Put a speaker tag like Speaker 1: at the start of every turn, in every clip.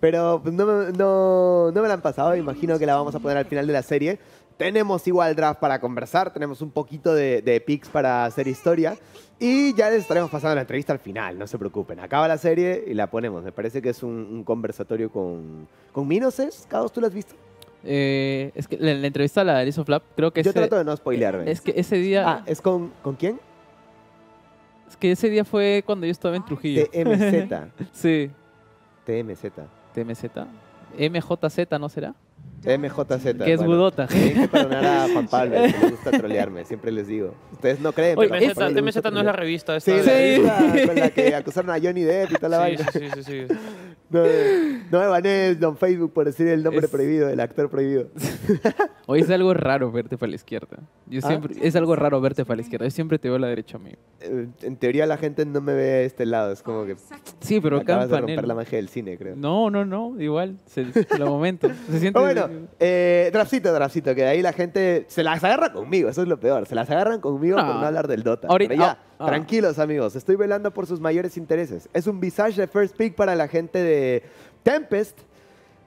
Speaker 1: Pero no, me- no, no me la han pasado, imagino que la vamos a poner al final de la serie. Tenemos igual draft para conversar, tenemos un poquito de, de picks para hacer historia. Y ya les estaremos pasando la entrevista al final, no se preocupen. Acaba la serie y la ponemos. Me parece que es un, un conversatorio con, con Minoses. ¿Caos tú lo has visto?
Speaker 2: Eh, es que la, la entrevista a la Alice of Lab, creo que
Speaker 1: Yo
Speaker 2: ese,
Speaker 1: trato de no spoilearme.
Speaker 2: es que ese día
Speaker 1: Ah, ¿es con, con quién?
Speaker 2: es que ese día fue cuando yo estaba en Trujillo.
Speaker 1: TMZ.
Speaker 2: Sí.
Speaker 1: TMZ.
Speaker 2: TMZ. MJZ, ¿no será?
Speaker 1: MJZ.
Speaker 2: Que es
Speaker 1: bueno.
Speaker 2: budota.
Speaker 1: Tienen que perdonar a Juan Pablo, que le gusta trolearme, siempre les digo. Ustedes no creen,
Speaker 2: Oye,
Speaker 1: pero
Speaker 3: TMZ, TMZ no es la revista esta.
Speaker 1: Sí,
Speaker 3: de-
Speaker 1: la
Speaker 2: Sí.
Speaker 1: revista con la que acusaron a Johnny Depp y toda la
Speaker 3: Sí,
Speaker 1: vaina.
Speaker 3: sí, sí, sí, sí.
Speaker 1: No, no me banees, don Facebook, por decir el nombre
Speaker 2: Es-
Speaker 1: prohibido, el actor prohibido.
Speaker 2: Hoy es algo raro verte para la izquierda. Yo
Speaker 1: ¿Ah?
Speaker 2: siempre, Es algo raro verte para la izquierda. Yo siempre te veo a la derecha a mí.
Speaker 1: Eh, En teoría la gente no me ve de este lado, es como que
Speaker 2: Sí, pero acá
Speaker 1: acabas
Speaker 2: en
Speaker 1: de romper la magia del cine, creo.
Speaker 2: No, no, no. Igual. Se, lo momento. Se siente.
Speaker 1: Pero bueno, eh, Drafcito, Drafcito, que de ahí la gente se las agarra conmigo, eso es lo peor. Se las agarran conmigo por no hablar del Dota.
Speaker 2: Ahorita-
Speaker 1: Pero ya,
Speaker 2: ah,
Speaker 1: tranquilos amigos, estoy velando por sus mayores intereses. Es un visage de first pick para la gente de Tempest.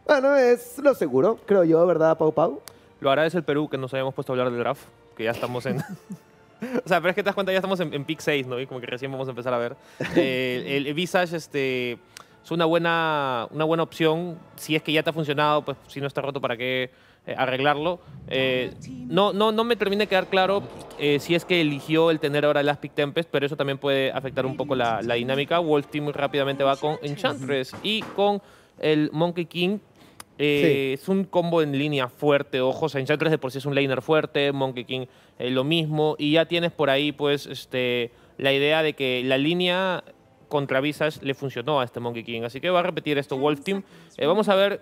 Speaker 1: Bueno, es lo seguro, creo yo, ¿verdad, Pau Pau?
Speaker 3: Lo agradece el Perú que nos hayamos puesto a hablar del draft, que ya estamos en... o sea, pero es que te das cuenta, ya estamos en, en pick 6, ¿no? Y como que recién vamos a empezar a ver. Eh, el, el Visage este, es una buena, una buena opción. Si es que ya te ha funcionado, pues si no está roto, ¿para qué eh, arreglarlo? Eh, no, no, no me termina de quedar claro eh, si es que eligió el tener ahora el Aspic Tempest, pero eso también puede afectar un poco la, la dinámica. Wolf Team muy rápidamente va con Enchantress y con el Monkey King. Es un combo en línea fuerte, ojo, o sea, Enchantress de por sí es un laner fuerte, Monkey King lo mismo, y ya tienes por ahí pues este, la idea de que la línea contra Visage le funcionó a este Monkey King, así que va a repetir esto Wolf Team. Eh, vamos a ver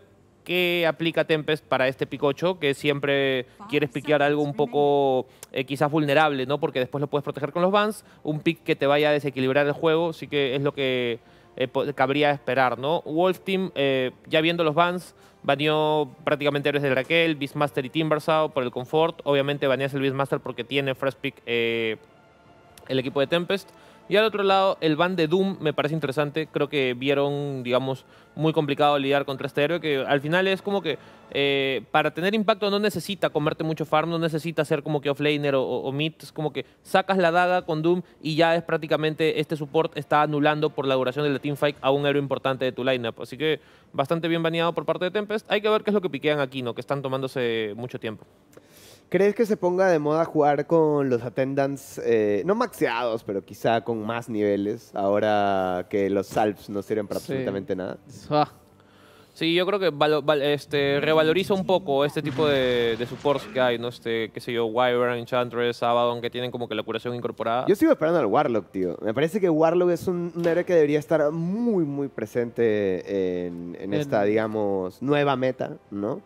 Speaker 3: qué aplica Tempest para este 8, que siempre quieres piquear algo un poco eh, quizás vulnerable, ¿no? Porque después lo puedes proteger con los bans, un pick que te vaya a desequilibrar el juego, sí que es lo que eh, cabría esperar, ¿no? Wolf Team, eh, ya viendo los bans, baneó prácticamente héroes de Raquel, Beastmaster y Timbersaw por el confort. Obviamente baneas el Beastmaster porque tiene first pick el equipo de Tempest. Y al otro lado, el ban de Doom me parece interesante. Creo que vieron, digamos, muy complicado lidiar contra este héroe, que al final es como que eh, para tener impacto no necesita comerte mucho farm, no necesita ser como que offlaner o, o, o mid. Es como que sacas la daga con Doom y ya es prácticamente este support está anulando por la duración de la teamfight a un héroe importante de tu lineup. Así que bastante bien baneado por parte de Tempest. Hay que ver qué es lo que piquean aquí, ¿no? Que están tomándose mucho tiempo.
Speaker 1: ¿Crees que se ponga de moda jugar con los attendants, eh, no maxeados, pero quizá con más niveles, ahora que los salps no sirven para
Speaker 2: Sí.
Speaker 1: absolutamente nada?
Speaker 2: Ah,
Speaker 3: Sí, yo creo que valo- val- este, revaloriza un poco este tipo de, de supports que hay, ¿no? Este, qué sé yo, Wyvern, Enchantress, Abaddon, que tienen como que la curación incorporada.
Speaker 1: Yo sigo esperando al Warlock, tío. Me parece que Warlock es un, un héroe que debería estar muy, muy presente en, en esta, digamos, nueva meta, ¿no?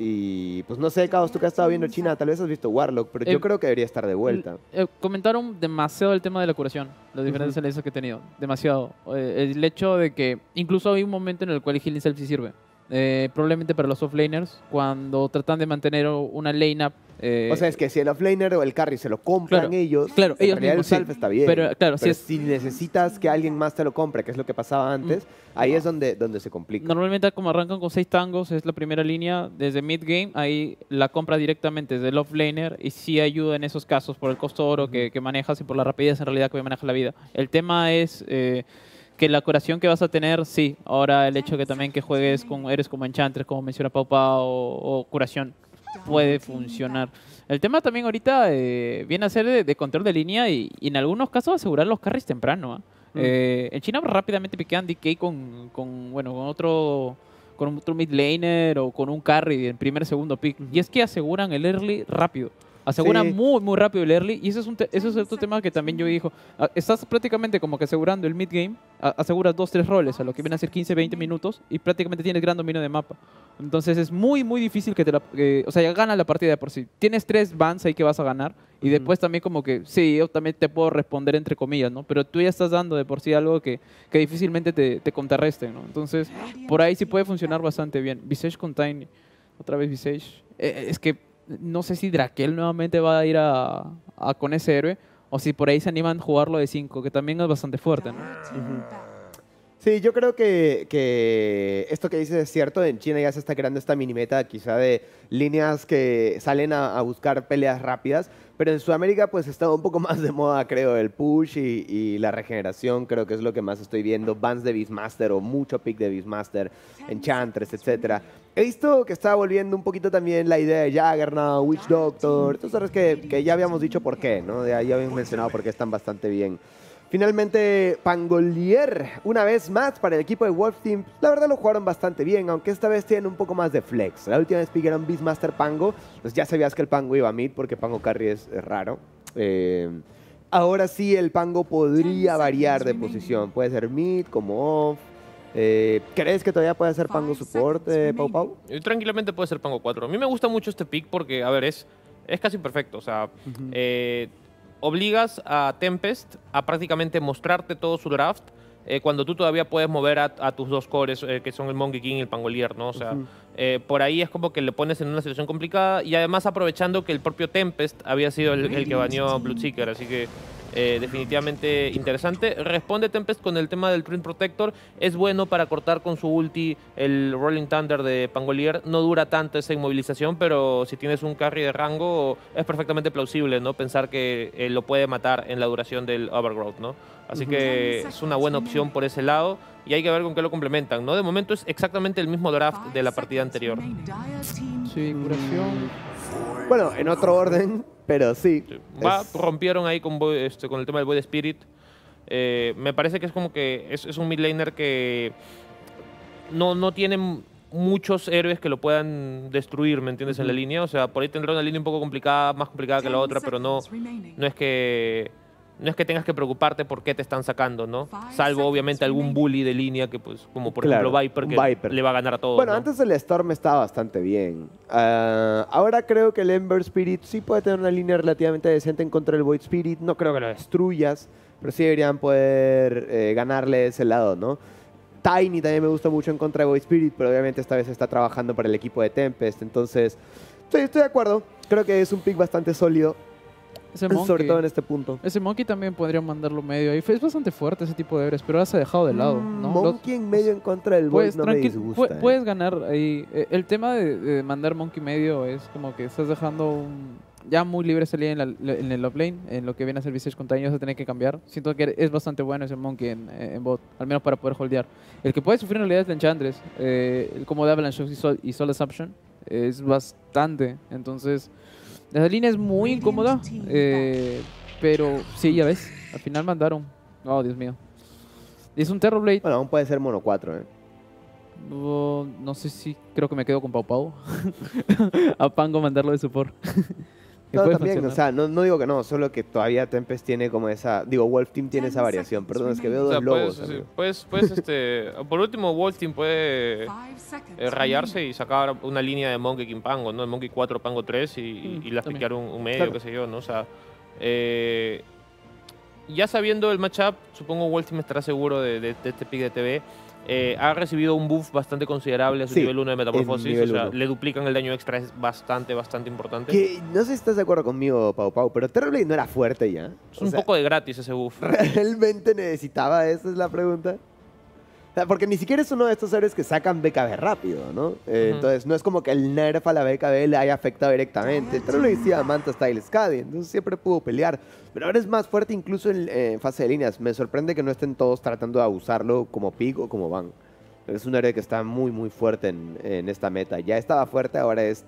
Speaker 1: Y pues no sé, Caos, tú que has estado viendo China, tal vez has visto Warlock, pero yo
Speaker 2: Eh,
Speaker 1: creo que debería estar de vuelta.
Speaker 2: eh, comentaron demasiado el tema de la curación, los diferentes alianzas que he tenido. Demasiado. Eh, el hecho de que incluso hay un momento en el cual el healing self sí sirve. Eh, probablemente para los offlaners, cuando tratan de mantener una lane up. eh,
Speaker 1: O sea, es que si el offlaner o el carry se lo compran
Speaker 2: Claro,
Speaker 1: ellos,
Speaker 2: claro,
Speaker 1: en
Speaker 2: ellos
Speaker 1: realidad
Speaker 2: mismos,
Speaker 1: el
Speaker 2: sí.
Speaker 1: self está bien.
Speaker 2: Pero, claro, si
Speaker 1: Pero
Speaker 2: es-
Speaker 1: si necesitas que alguien más te lo compre, que es lo que pasaba antes, ahí es donde, donde se complica.
Speaker 2: Normalmente como arrancan con seis tangos, es la primera línea desde mid game, ahí la compra directamente desde el offlaner y sí ayuda en esos casos por el costo oro que, que manejas y por la rapidez en realidad que maneja la vida. El tema es eh, que la curación que vas a tener, sí, ahora el hecho que también que juegues con eres como Enchantress, como menciona Pau Pau, o, o curación, puede funcionar. El tema también ahorita eh, viene a ser de, de control de línea y, y en algunos casos asegurar los carries temprano. ¿ah?
Speaker 1: Mm.
Speaker 2: Eh, en China rápidamente piquean DK con, con, bueno, con otro con otro mid laner o con un carry en primer segundo pick. Y es que aseguran el early rápido. Aseguran
Speaker 1: Sí.
Speaker 2: muy, muy rápido el early. Y eso es, un te- eso es otro tema que también yo dijo. Ah, Estás prácticamente como que asegurando el mid game. a- Aseguras dos, tres roles a lo que viene a ser 15, 20 minutos. Y prácticamente tienes gran dominio de mapa. Entonces es muy, muy difícil que te la... que- o sea, ya gana la partida de por sí. Tienes tres bans ahí que vas a ganar. Y después también como que, sí, yo también te puedo responder entre comillas, ¿no? Pero tú ya estás dando de por sí algo que, que difícilmente te, te contrarresten, ¿no? Entonces, por ahí sí puede funcionar bastante bien. Visage con Tiny. Otra vez Visage. Eh, es que no sé si Drakel nuevamente va a ir a, con ese héroe. O si por ahí se animan a jugarlo de 5, que también es bastante fuerte, ¿no?
Speaker 1: Sí, yo creo que, que esto que dices es cierto. En China ya se está creando esta mini meta, quizá de líneas que salen a, buscar peleas rápidas. Pero en Sudamérica, pues está un poco más de moda, creo, el push y, y la regeneración. Creo que es lo que más estoy viendo. Bans de Beastmaster o mucho pick de Beastmaster, Enchantress, etcétera. He visto que está volviendo un poquito también la idea de Juggernaut, Witch Doctor. Tú sabes que, ya habíamos dicho por qué, ¿no? Ya, habíamos mencionado por qué están bastante bien. Finalmente, Pangolier, una vez más para el equipo de Wolf Team. La verdad lo jugaron bastante bien, aunque esta vez tienen un poco más de flex. La última vez picaron Beastmaster Pango, pues ya sabías que el Pango iba a mid porque Pango Carry es, es raro. Eh, ahora sí, el Pango podría variar de posición. Puede ser mid, como off. Eh, ¿Crees que todavía puede ser Pango Support, eh, Pau Pau?
Speaker 3: Eh, Tranquilamente puede ser Pango 4. A mí me gusta mucho este pick porque, a ver, es, es casi perfecto. O sea, eh, obligas a Tempest a prácticamente mostrarte todo su draft eh, cuando tú todavía puedes mover a, a tus dos cores, eh, que son el Monkey King y el Pangolier, ¿no? O sea,
Speaker 1: Ujú.
Speaker 3: eh, por ahí es como que le pones en una situación complicada y además aprovechando que el propio Tempest había sido el, el que baneó a Bloodseeker, así que eh, definitivamente interesante. Responde Tempest con el tema del Twin Protector, es bueno para cortar con su ulti el Rolling Thunder de Pangolier, no dura tanto esa inmovilización, pero si tienes un carry de rango es perfectamente plausible, ¿no? Pensar que eh, lo puede matar en la duración del Overgrowth, ¿no? Así que es una buena opción por ese lado y hay que ver con qué lo complementan, ¿no? De momento es exactamente el mismo draft de la partida anterior.
Speaker 2: Sí, curación.
Speaker 1: Bueno, en otro orden, pero sí.
Speaker 3: Sí. Va,
Speaker 1: Es-
Speaker 3: rompieron ahí con, este, con el tema del Void Spirit. Eh, me parece que es como que es, es un mid laner que no, no tiene muchos héroes que lo puedan destruir, ¿me entiendes? En la línea. O sea, por ahí tendrá una línea un poco complicada, más complicada que la otra, pero no, no es que no es que tengas que preocuparte por qué te están sacando, ¿no? Salvo obviamente algún bully de línea que pues como por
Speaker 1: Claro,
Speaker 3: ejemplo Viper que
Speaker 1: Viper.
Speaker 3: le va a ganar a todos.
Speaker 1: Bueno,
Speaker 3: ¿no?
Speaker 1: antes el Storm estaba bastante bien. Ah, ahora creo que el Ember Spirit sí puede tener una línea relativamente decente en contra del Void Spirit. No creo que lo destruyas, pero sí deberían poder eh, ganarle ese lado, ¿no? Tiny también me gusta mucho en contra de Void Spirit, pero obviamente esta vez está trabajando para el equipo de Tempest. Entonces, sí, estoy de acuerdo. Creo que es un pick bastante sólido,
Speaker 2: Ese
Speaker 1: sobre
Speaker 2: monkey.
Speaker 1: todo en este punto.
Speaker 2: Ese monkey también podría mandarlo medio ahí. Es bastante fuerte ese tipo de héroes, pero ahora se ha dejado de lado.
Speaker 1: Mm,
Speaker 2: ¿no? Los-
Speaker 1: Monkey en medio en contra del Void
Speaker 2: Puedes,
Speaker 1: no me disgusta.
Speaker 2: pu-
Speaker 1: eh.
Speaker 2: puedes ganar ahí. Eh, El tema de, de mandar Monkey medio es como que estás dejando un- ya muy libre salir en, la- en el lane, en lo que viene a ser Visage contra ellos, a tener que cambiar. Siento que es bastante bueno ese Monkey en, en bot, al menos para poder holdear. El que puede sufrir en realidad es el Enchantress. Eh, el combo de Avalanche y Soul, y Soul Assumption es bastante. Entonces, la línea es muy incómoda. eh, pero sí, ya ves, al final mandaron. Oh, Dios mío. Es un Terrorblade.
Speaker 1: Bueno, aún puede ser mono 4, ¿eh?
Speaker 2: Oh, no sé si creo que me quedo con Pau Pau. a Pango mandarlo de support.
Speaker 1: No, también, o sea, no, no digo que no, solo que todavía Tempest tiene como esa, digo, Wolf Team tiene esa variación, perdón, es que veo
Speaker 3: O
Speaker 1: dos
Speaker 3: sea,
Speaker 1: lobos.
Speaker 3: puedes,
Speaker 1: amigo.
Speaker 3: puedes, puedes, este, por último, Wolf Team puede eh, rayarse y sacar una línea de Monkey King Pango, ¿no? El Monkey 4, Pango 3 y, y-
Speaker 2: Mm,
Speaker 3: y las
Speaker 2: también.
Speaker 3: piquear un, un medio,
Speaker 1: Claro.
Speaker 3: qué sé yo, ¿no? O sea, eh, ya sabiendo el matchup, supongo Wolf Team estará seguro de, de- de este pick de TV. Eh, ha recibido un buff bastante considerable a su
Speaker 1: Sí,
Speaker 3: nivel 1 de metamorfosis, o sea,
Speaker 1: uno.
Speaker 3: le duplican el daño extra, es bastante, bastante importante.
Speaker 1: Que no sé si estás de acuerdo conmigo, Pau Pau, pero Terrorblade no era fuerte ya.
Speaker 3: Es
Speaker 1: O
Speaker 3: un
Speaker 1: sea,
Speaker 3: poco de gratis ese buff.
Speaker 1: ¿Realmente necesitaba? Esa es la pregunta. Sea, porque ni siquiera es uno de estos héroes que sacan BKB rápido, ¿no? Eh. Entonces, no es como que el nerf a la BKB le haya afectado directamente. Terrorblade decía Manta Style Scadi, entonces siempre pudo pelear. Pero ahora es más fuerte incluso en, eh, en fase de líneas. Me sorprende que no estén todos tratando de abusarlo como pick o como van. Es un héroe que está muy, muy fuerte en, en esta meta. Ya estaba fuerte, ahora es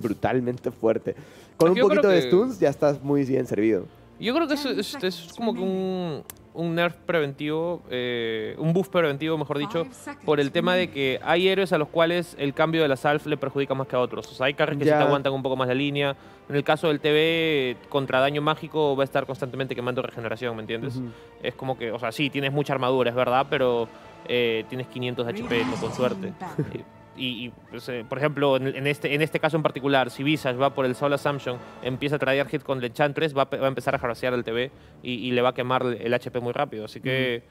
Speaker 1: brutalmente fuerte. Con un poquito de
Speaker 3: que-
Speaker 1: stuns ya estás muy bien servido.
Speaker 3: Yo creo que es, es- es como que un, un nerf preventivo, eh, un buff preventivo, mejor dicho, por el tema de que hay héroes a los cuales el cambio de la salve le perjudica más que a otros. O sea, hay carries que sí
Speaker 1: Ya.
Speaker 3: te aguantan un poco más la línea. En el caso del TV, contra daño mágico va a estar constantemente quemando regeneración, ¿me entiendes? Es como que, o sea, sí, tienes mucha armadura, es verdad, pero eh, tienes 500 de HP, no con suerte. Y, y, pues, eh, por ejemplo, en, en este, en este caso en particular, si Visage va por el Soul Assumption, empieza a traer hit con el Enchantress, va, va a empezar a harasear al TV y, y le va a quemar el HP muy rápido. Así que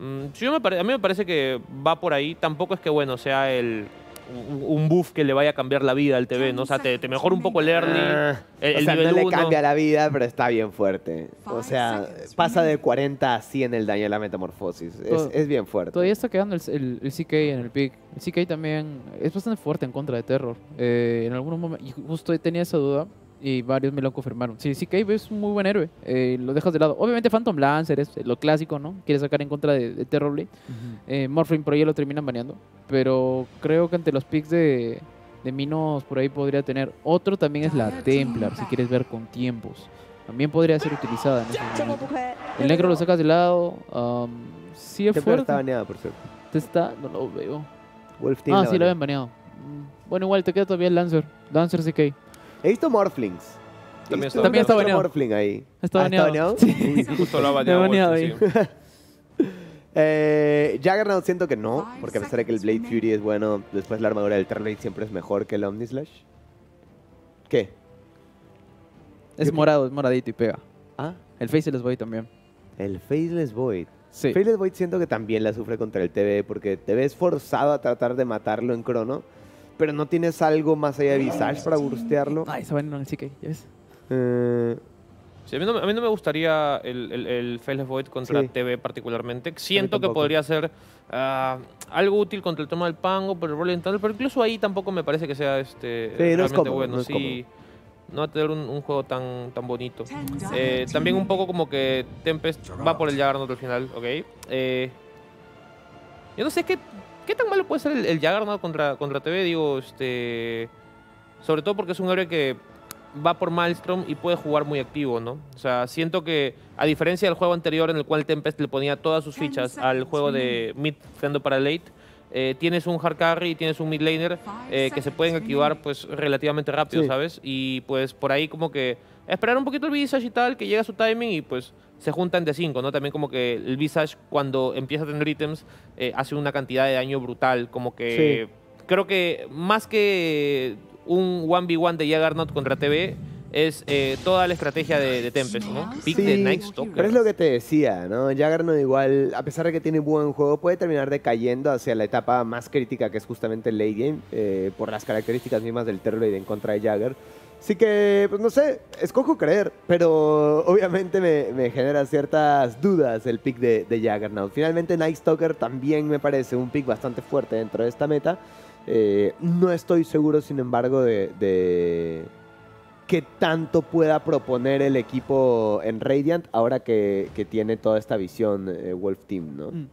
Speaker 3: mm, sí, yo me pare- a mí me parece que va por ahí. Tampoco es que, bueno, sea el, un, un buff que le vaya a cambiar la vida al TV, ¿no? O sea, te, te mejora un poco el early,
Speaker 1: Ah,
Speaker 3: el,
Speaker 1: o
Speaker 3: el
Speaker 1: sea,
Speaker 3: nivel
Speaker 1: no le
Speaker 3: 1.
Speaker 1: cambia la vida, pero está bien fuerte. O sea, pasa de 40 a 100 el daño de la metamorfosis. Es, es bien fuerte.
Speaker 2: Todavía está quedando el, el- el CK en el pick. El CK también es bastante fuerte en contra de Terror. Eh, en algunos momentos, y justo tenía esa duda y varios me lo confirmaron. Sí, CK es un muy buen héroe. eh, lo dejas de lado. Obviamente Phantom Lancer es lo clásico, ¿no? Quiere sacar en contra de, de Terrorblade. Eh, Morphling por ahí lo terminan baneando. Pero creo que ante los picks de, de Minos por ahí podría tener. Otro también es la Templar, si quieres ver con tiempos. También podría ser utilizada en ese momento. El negro lo sacas de lado. um, sí es
Speaker 1: Templar
Speaker 2: fuerte.
Speaker 1: está baneada, por cierto.
Speaker 2: Está, no lo veo.
Speaker 1: Wolf Team
Speaker 2: Ah,
Speaker 1: la
Speaker 2: sí, lo habían baneado. Mm, Bueno, igual te queda todavía el Lancer. Lancer CK.
Speaker 1: He visto Morphlings. He
Speaker 3: También
Speaker 1: visto
Speaker 3: está
Speaker 2: También está baneado.
Speaker 1: Morphling ahí.
Speaker 2: Está
Speaker 1: Ah,
Speaker 2: baneado.
Speaker 1: Sí.
Speaker 3: Justo lo ha
Speaker 2: Está
Speaker 3: baneado.
Speaker 2: baneado
Speaker 3: Wolf,
Speaker 2: ahí.
Speaker 3: sí.
Speaker 1: Eh, Juggernaut siento que no, porque a pesar de que el Blade Fury es bueno, después la armadura del Terrorblade siempre es mejor que el Omnislash. ¿Qué?
Speaker 2: Es morado, es moradito y pega.
Speaker 1: Ah,
Speaker 2: El Faceless Boy también.
Speaker 1: el Faceless Void.
Speaker 2: Sí.
Speaker 1: Faceless Void siento que también la sufre contra el TV, porque TV es forzado a tratar de matarlo en crono, pero no tienes algo más allá de Visage para burstearlo.
Speaker 2: Ay, se banearon el CK, ¿ya ves?
Speaker 1: Eh,
Speaker 3: Sí, a, mí no, a mí no me gustaría el, el, el Faceless Void contra
Speaker 1: Sí.
Speaker 3: TV particularmente. Siento que podría ser ah, algo útil contra el tema del pango, pero el Rolling Thunder, pero incluso ahí tampoco me parece que sea este
Speaker 1: Sí, no es
Speaker 3: realmente
Speaker 1: cómodo,
Speaker 3: bueno.
Speaker 1: no es
Speaker 3: sí, no va a tener un, un juego tan, tan bonito. Eh, también un poco como que Tempest va por el Juggernaut al final, ¿ok? Eh, yo no sé qué, qué tan malo puede ser el, el Juggernaut contra, contra TV, digo, este... Sobre todo porque es un héroe que va por Maelstrom y puede jugar muy activo, ¿no? O sea, siento que, a diferencia del juego anterior en el cual Tempest le ponía todas sus fichas al juego de mid tirando para late, eh, tienes un hard carry y tienes un mid laner eh, que se pueden activar pues relativamente rápido,
Speaker 1: Sí.
Speaker 3: ¿sabes? Y pues por ahí como que esperar un poquito el Visage y tal, que llega su timing y pues se juntan de 5, ¿no? También como que el Visage cuando empieza a tener ítems eh, hace una cantidad de daño brutal, como que creo que más que un 1v1 de Juggernaut contra TV es eh, toda la estrategia de, de Tempest, ¿no? Pick de Night Stalker.
Speaker 1: Pero es lo que te decía, ¿no? Juggernaut igual, a pesar de que tiene buen juego, puede terminar decayendo hacia la etapa más crítica, que es justamente el late game, eh, por las características mismas del Terrorblade en contra de Jagger. Así que, pues no sé, escojo creer, pero obviamente me, genera ciertas dudas el pick de, de. Finalmente Night Stalker también me parece un pick bastante fuerte dentro de esta meta. Eh, no estoy seguro, sin embargo, de, de qué tanto pueda proponer el equipo en Radiant ahora que, que tiene toda esta visión eh, Wolf Team, ¿no?
Speaker 2: Mm.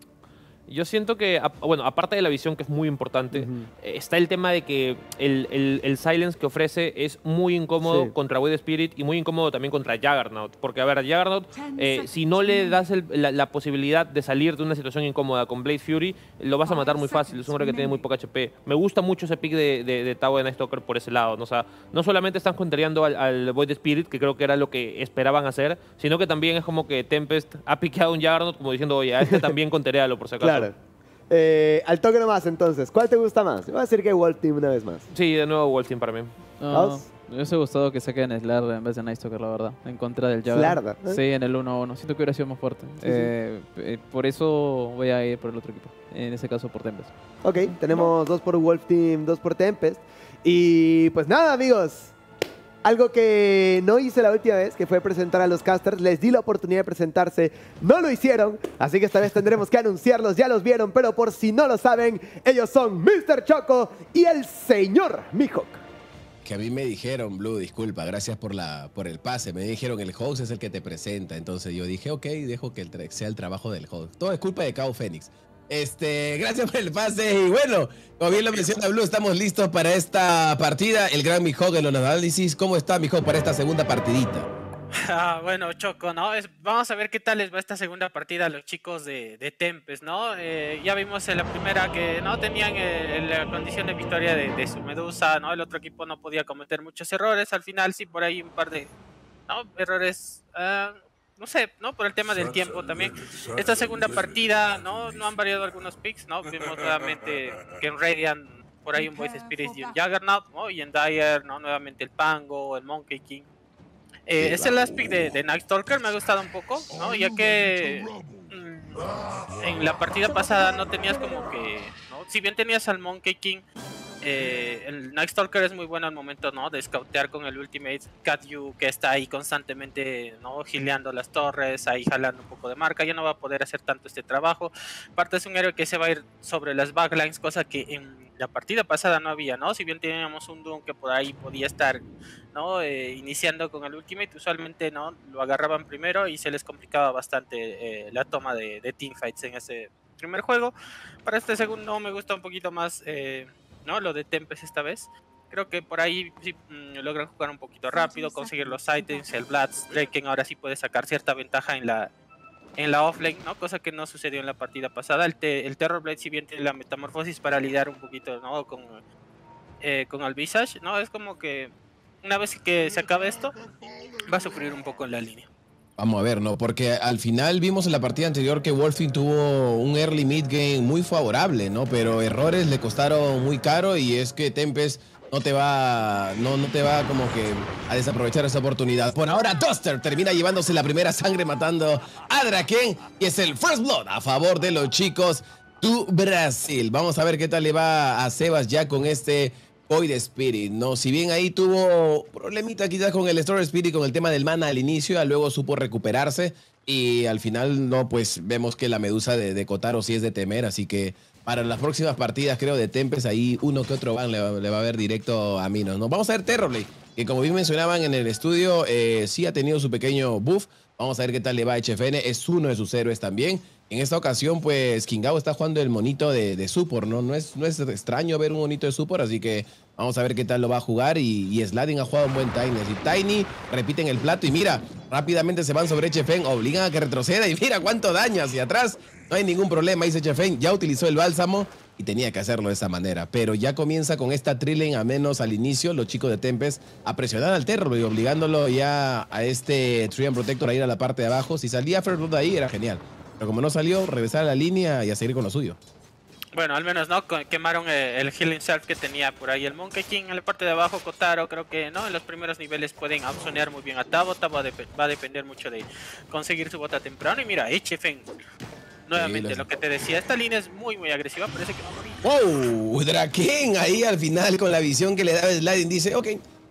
Speaker 3: Yo siento que, bueno, aparte de la visión que es muy importante,
Speaker 1: Ujú.
Speaker 3: eh, está el tema de que el, el- el silence que ofrece es muy incómodo
Speaker 1: Sí.
Speaker 3: contra Void Spirit y muy incómodo también contra Juggernaut. Porque, a ver, a Juggernaut, eh, si no le das el- la, la posibilidad de salir de una situación incómoda con Blade Fury, lo vas a matar muy fácil. Es un hombre que tiene muy poca HP. Me gusta mucho ese pick de, de, de Tao de Night Stalker por ese lado. ¿no? O sea, no solamente están contrariando al, al Void Spirit, que creo que era lo que esperaban hacer, sino que también es como que Tempest ha piqueado un Juggernaut como diciendo, oye, a este también conterealo por si acaso.
Speaker 1: Claro. Eh, al toque nomás, entonces, ¿cuál te gusta más? Voy a decir que Wolf Team una vez más.
Speaker 3: Sí, de nuevo Wolf Team para mí.
Speaker 2: No, me hubiese gustado que saquen Slarda en vez de Night Stalker, la verdad. En contra del Jagger.
Speaker 1: Slarda, ¿eh?
Speaker 2: Sí, en el 1-1. Siento que hubiera sido más fuerte.
Speaker 1: sí.
Speaker 2: Eh, eh, por eso voy a ir por el otro equipo. En ese caso, por Tempest.
Speaker 1: Ok, tenemos dos por Wolf Team, dos por Tempest. Y pues nada, amigos. Algo que no hice la última vez, que fue presentar a los casters, les di la oportunidad de presentarse, no lo hicieron, así que esta vez tendremos que anunciarlos, ya los vieron, pero por si no lo saben, ellos son Mr. Choco y el señor Mihawk.
Speaker 4: Que a mí me dijeron, Blue, disculpa, gracias por, la, por el pase. Me dijeron, el host es el que te presenta. Entonces yo dije, ok, dejo que el sea el trabajo del host. Todo es culpa de Cao Fénix. Este, gracias por el pase. Y bueno, como bien lo menciona Blue, estamos listos para esta partida. El gran Mihawk en los análisis. ¿Cómo está Mihawk para esta segunda partidita?
Speaker 5: Ah, bueno, Choco, ¿no? Vamos a ver qué tal les va esta segunda partida a los chicos de, de Tempest, ¿no? Eh, ya vimos en la primera que no tenían eh, la condición de victoria de, su Medusa, ¿no? El otro equipo no podía cometer muchos errores. Al final sí, por ahí un par de errores, ah, no sé, ¿no? Por el tema del tiempo también. Esta segunda partida, ¿no? No han variado algunos picks, ¿no? Vimos nuevamente que en Radiant por ahí un Voice Spirit y un Juggernaut, ¿no? Y en Dire, ¿no? Nuevamente el Pango, el Monkey King. Eh, ese last pick de, de Night Stalker me ha gustado un poco, ¿no? Ya que mm, en la partida pasada no tenías como que, ¿no? Si bien tenías al Monkey King, eh, el Night Stalker es muy bueno al momento, ¿no? De scoutear con el Ultimate Yu que está ahí constantemente, ¿no? Gileando las torres, ahí jalando un poco de marca. Ya no va a poder hacer tanto este trabajo. Aparte es un héroe que se va a ir sobre las backlines, cosa que en la partida pasada no había, ¿no? Si bien teníamos un Doom que por ahí podía estar, ¿no? Eh, iniciando con el Ultimate, usualmente, ¿no? Lo agarraban primero y se les complicaba bastante eh, la toma de, de teamfights en ese primer juego. Para este segundo me gusta un poquito más... ¿no? Lo de Tempest esta vez. Creo que por ahí sí, mm, logran jugar un poquito rápido, conseguir los items, el Bloods, Draken ahora sí puede sacar cierta ventaja en la en la offlane, ¿no? Cosa que no sucedió en la partida pasada. El, el Terror Blade si bien tiene la metamorfosis para lidiar un poquito, ¿no? Con, eh, con el Visage, ¿no? Es como que una vez que se acabe esto, va a sufrir un poco en la línea.
Speaker 4: Vamos a ver, ¿no? Porque al final vimos en la partida anterior que Wolfing tuvo un early mid game muy favorable, ¿no? Pero errores le costaron muy caro y es que Tempest no te va, no, no te va como que a desaprovechar esa oportunidad. Por ahora, Duster termina llevándose la primera sangre matando a Draken y es el First Blood a favor de los chicos tu Brasil. Vamos a ver qué tal le va a Sebas ya con este Void Spirit, ¿no? Si bien ahí tuvo problemita quizás con el Store Spirit, con el tema del mana al inicio, luego supo recuperarse y al final, no, pues vemos que la medusa de, de Kotaro sí es de temer, así que para las próximas partidas, creo, de Tempest, ahí uno que otro van le, va a ver directo a Minos, ¿no? Vamos a ver Terrorblade, que como bien mencionaban en el estudio, eh, sí ha tenido su pequeño buff. Vamos a ver qué tal le va a HFN, es uno de sus héroes también. En esta ocasión, pues, Kingao está jugando el monito de, de Support, ¿no? No es, no es extraño ver un monito de Support, así que vamos a ver qué tal lo va a jugar. Y, y Sladin ha jugado un buen Tiny. Así, Tiny repiten el plato y mira, rápidamente se van sobre Echefen, obligan a que retroceda y mira cuánto daño hacia atrás. No hay ningún problema, dice Echefen, ya utilizó el bálsamo y tenía que hacerlo de esa manera. Pero ya comienza con esta trilling, a menos al inicio, los chicos de Tempest a presionar al Terror y obligándolo ya a este Trian Protector a ir a la parte de abajo. Si salía Fairwood ahí, era genial. Pero como no salió, regresar a la línea y a seguir con lo suyo.
Speaker 5: Bueno, al menos no quemaron eh, el Healing Self que tenía por ahí el Monkey King en la parte de abajo, Kotaro, creo que no, en los primeros niveles pueden absonear muy bien a Tabo, Tabo va a, depender mucho de conseguir su bota temprano y mira, HFN Nuevamente, lo que te decía, esta línea es muy muy agresiva, parece que
Speaker 4: morir. ¡Wow! Draken ahí al final con la visión que le da Sliding dice, ok,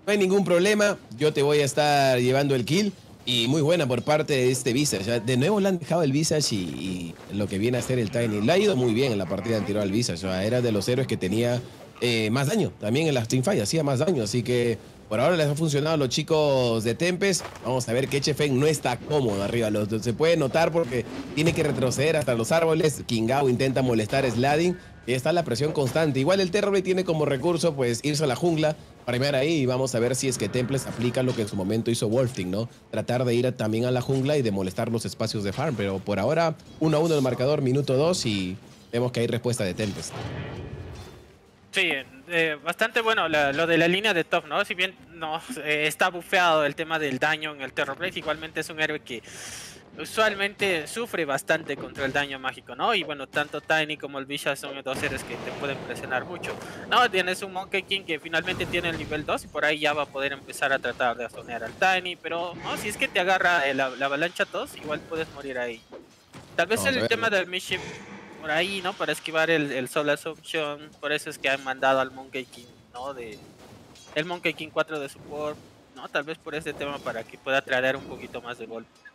Speaker 4: no hay ningún problema, yo te voy a estar llevando el kill. Y muy buena por parte de este Visage. De nuevo le han dejado el Visage y, lo que viene a ser el Tiny. Le ha ido muy bien en la partida anterior al Visage. Era de los héroes que tenía eh, más daño. También en las Teamfight hacía más daño. Así que por ahora les ha funcionado a los chicos de Tempest. Vamos a ver que Echefen no está cómodo arriba. se puede notar porque tiene que retroceder hasta los árboles. Kingao intenta molestar a Slading. Y está la presión constante. Igual el Terror tiene como recurso pues irse a la jungla primero ahí y vamos a ver si es que Temples aplica lo que en su momento hizo Wolfting, ¿no? Tratar de ir también a la jungla y de molestar los espacios de farm, pero por ahora 1 a 1 el marcador, minuto 2 y vemos que hay respuesta de Tempest.
Speaker 5: Sí, eh, bastante bueno lo de la línea de top, ¿no? Si bien no eh, está bufeado el tema del daño en el Terrorblade, igualmente es un héroe que usualmente sufre bastante contra el daño mágico, ¿no? Y bueno, tanto Tiny como el Bisha son dos seres que te pueden presionar mucho. No, tienes un Monkey King que finalmente tiene el nivel 2 y por ahí ya va a poder empezar a tratar de azonear al Tiny, pero no, si es que te agarra la, avalancha 2, igual puedes morir ahí. Tal vez el tema del Mischief por ahí, ¿no? Para esquivar el, el Soul Assumption, por eso es que han mandado al Monkey King, ¿no? De, el Monkey King 4 de support, ¿no? Tal vez por ese tema para que pueda traer un poquito más de golpe.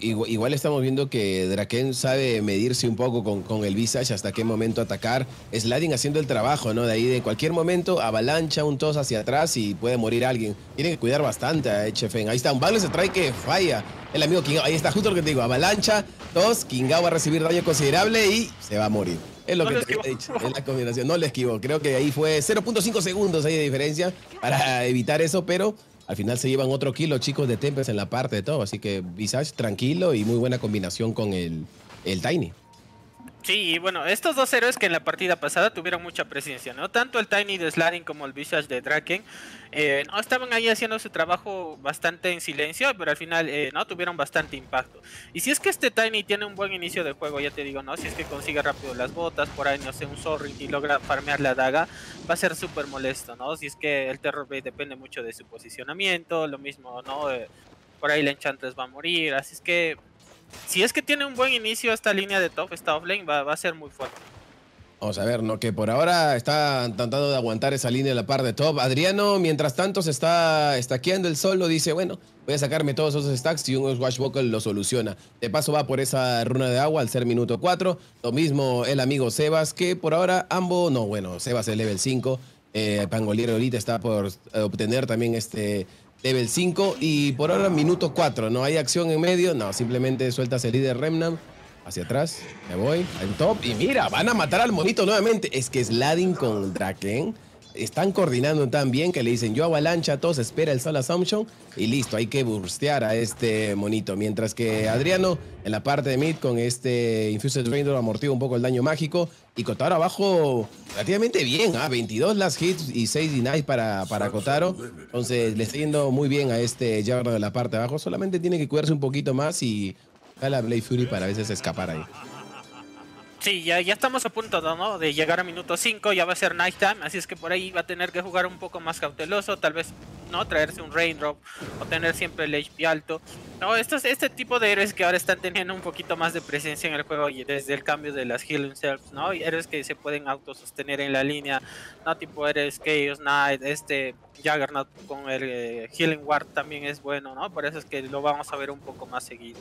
Speaker 4: Igual, estamos viendo que Draken sabe medirse un poco con, con, el Visage hasta qué momento atacar. Sliding haciendo el trabajo, ¿no? De ahí de cualquier momento avalancha un tos hacia atrás y puede morir alguien. Tiene que cuidar bastante a HFN. Ahí está, un balance trae que falla. El amigo Kingao, ahí está justo lo que te digo. Avalancha, tos, Kingao va a recibir daño considerable y se va a morir. Es lo que te he dicho, es la combinación. No le esquivo. Creo que ahí fue 0.5 segundos ahí de diferencia para evitar eso, pero al final se llevan otro kilo chicos de Tempest en la parte de todo. Así que Visage tranquilo y muy buena combinación con el, el Tiny.
Speaker 5: Sí, bueno, estos dos héroes que en la partida pasada tuvieron mucha presencia, ¿no? Tanto el Tiny de Slaring como el Visage de Draken, eh, no estaban ahí haciendo su trabajo bastante en silencio, pero al final eh, no tuvieron bastante impacto. Y si es que este Tiny tiene un buen inicio de juego, ya te digo, ¿no? Si es que consigue rápido las botas, por ahí no sé, un Zorring y logra farmear la daga, va a ser súper molesto, ¿no? Si es que el Terror Blade depende mucho de su posicionamiento, lo mismo, ¿no? Eh, por ahí la Enchantress va a morir, así es que si es que tiene un buen inicio esta línea de top, esta offlane va, a ser muy fuerte.
Speaker 4: Vamos a ver, ¿no? Que por ahora está tratando de aguantar esa línea de la par de top. Adriano, mientras tanto, se está estaqueando el solo. Dice, bueno, voy a sacarme todos esos stacks y un Swashbuckle lo soluciona. De paso va por esa runa de agua al ser minuto 4. Lo mismo el amigo Sebas, que por ahora ambos, no, bueno, Sebas es level 5. Eh, Pangolier ahorita está por obtener también este level 5. Y por ahora minuto 4, ¿no? ¿Hay acción en medio? No, simplemente sueltas el líder Remnant. Hacia atrás, me voy, en top. Y mira, van a matar al monito nuevamente. Es que Sladin con Draken están coordinando tan bien que le dicen yo avalancha, todos espera el Sol Assumption y listo, hay que burstear a este monito. Mientras que Adriano en la parte de mid con este Infused Raindrop amortigua un poco el daño mágico y Kotaro abajo relativamente bien, ¿ah? 22 last hits y 6 denies para, para Kotaro. Entonces le está yendo muy bien a este Jagger de la parte de abajo, solamente tiene que cuidarse un poquito más y la Blade Fury para a veces escapar ahí.
Speaker 5: Sí, ya, ya estamos a punto ¿no? de llegar a minuto 5, ya va a ser nighttime, así es que por ahí va a tener que jugar un poco más cauteloso, tal vez no traerse un Raindrop o tener siempre el HP alto. No, estos, este tipo de héroes que ahora están teniendo un poquito más de presencia en el juego y desde el cambio de las Healing Selves, ¿no? Y héroes que se pueden autosostener en la línea, no tipo héroes Chaos Knight, este Juggernaut con el eh, Healing Ward también es bueno, ¿no? Por eso es que lo vamos a ver un poco más seguido.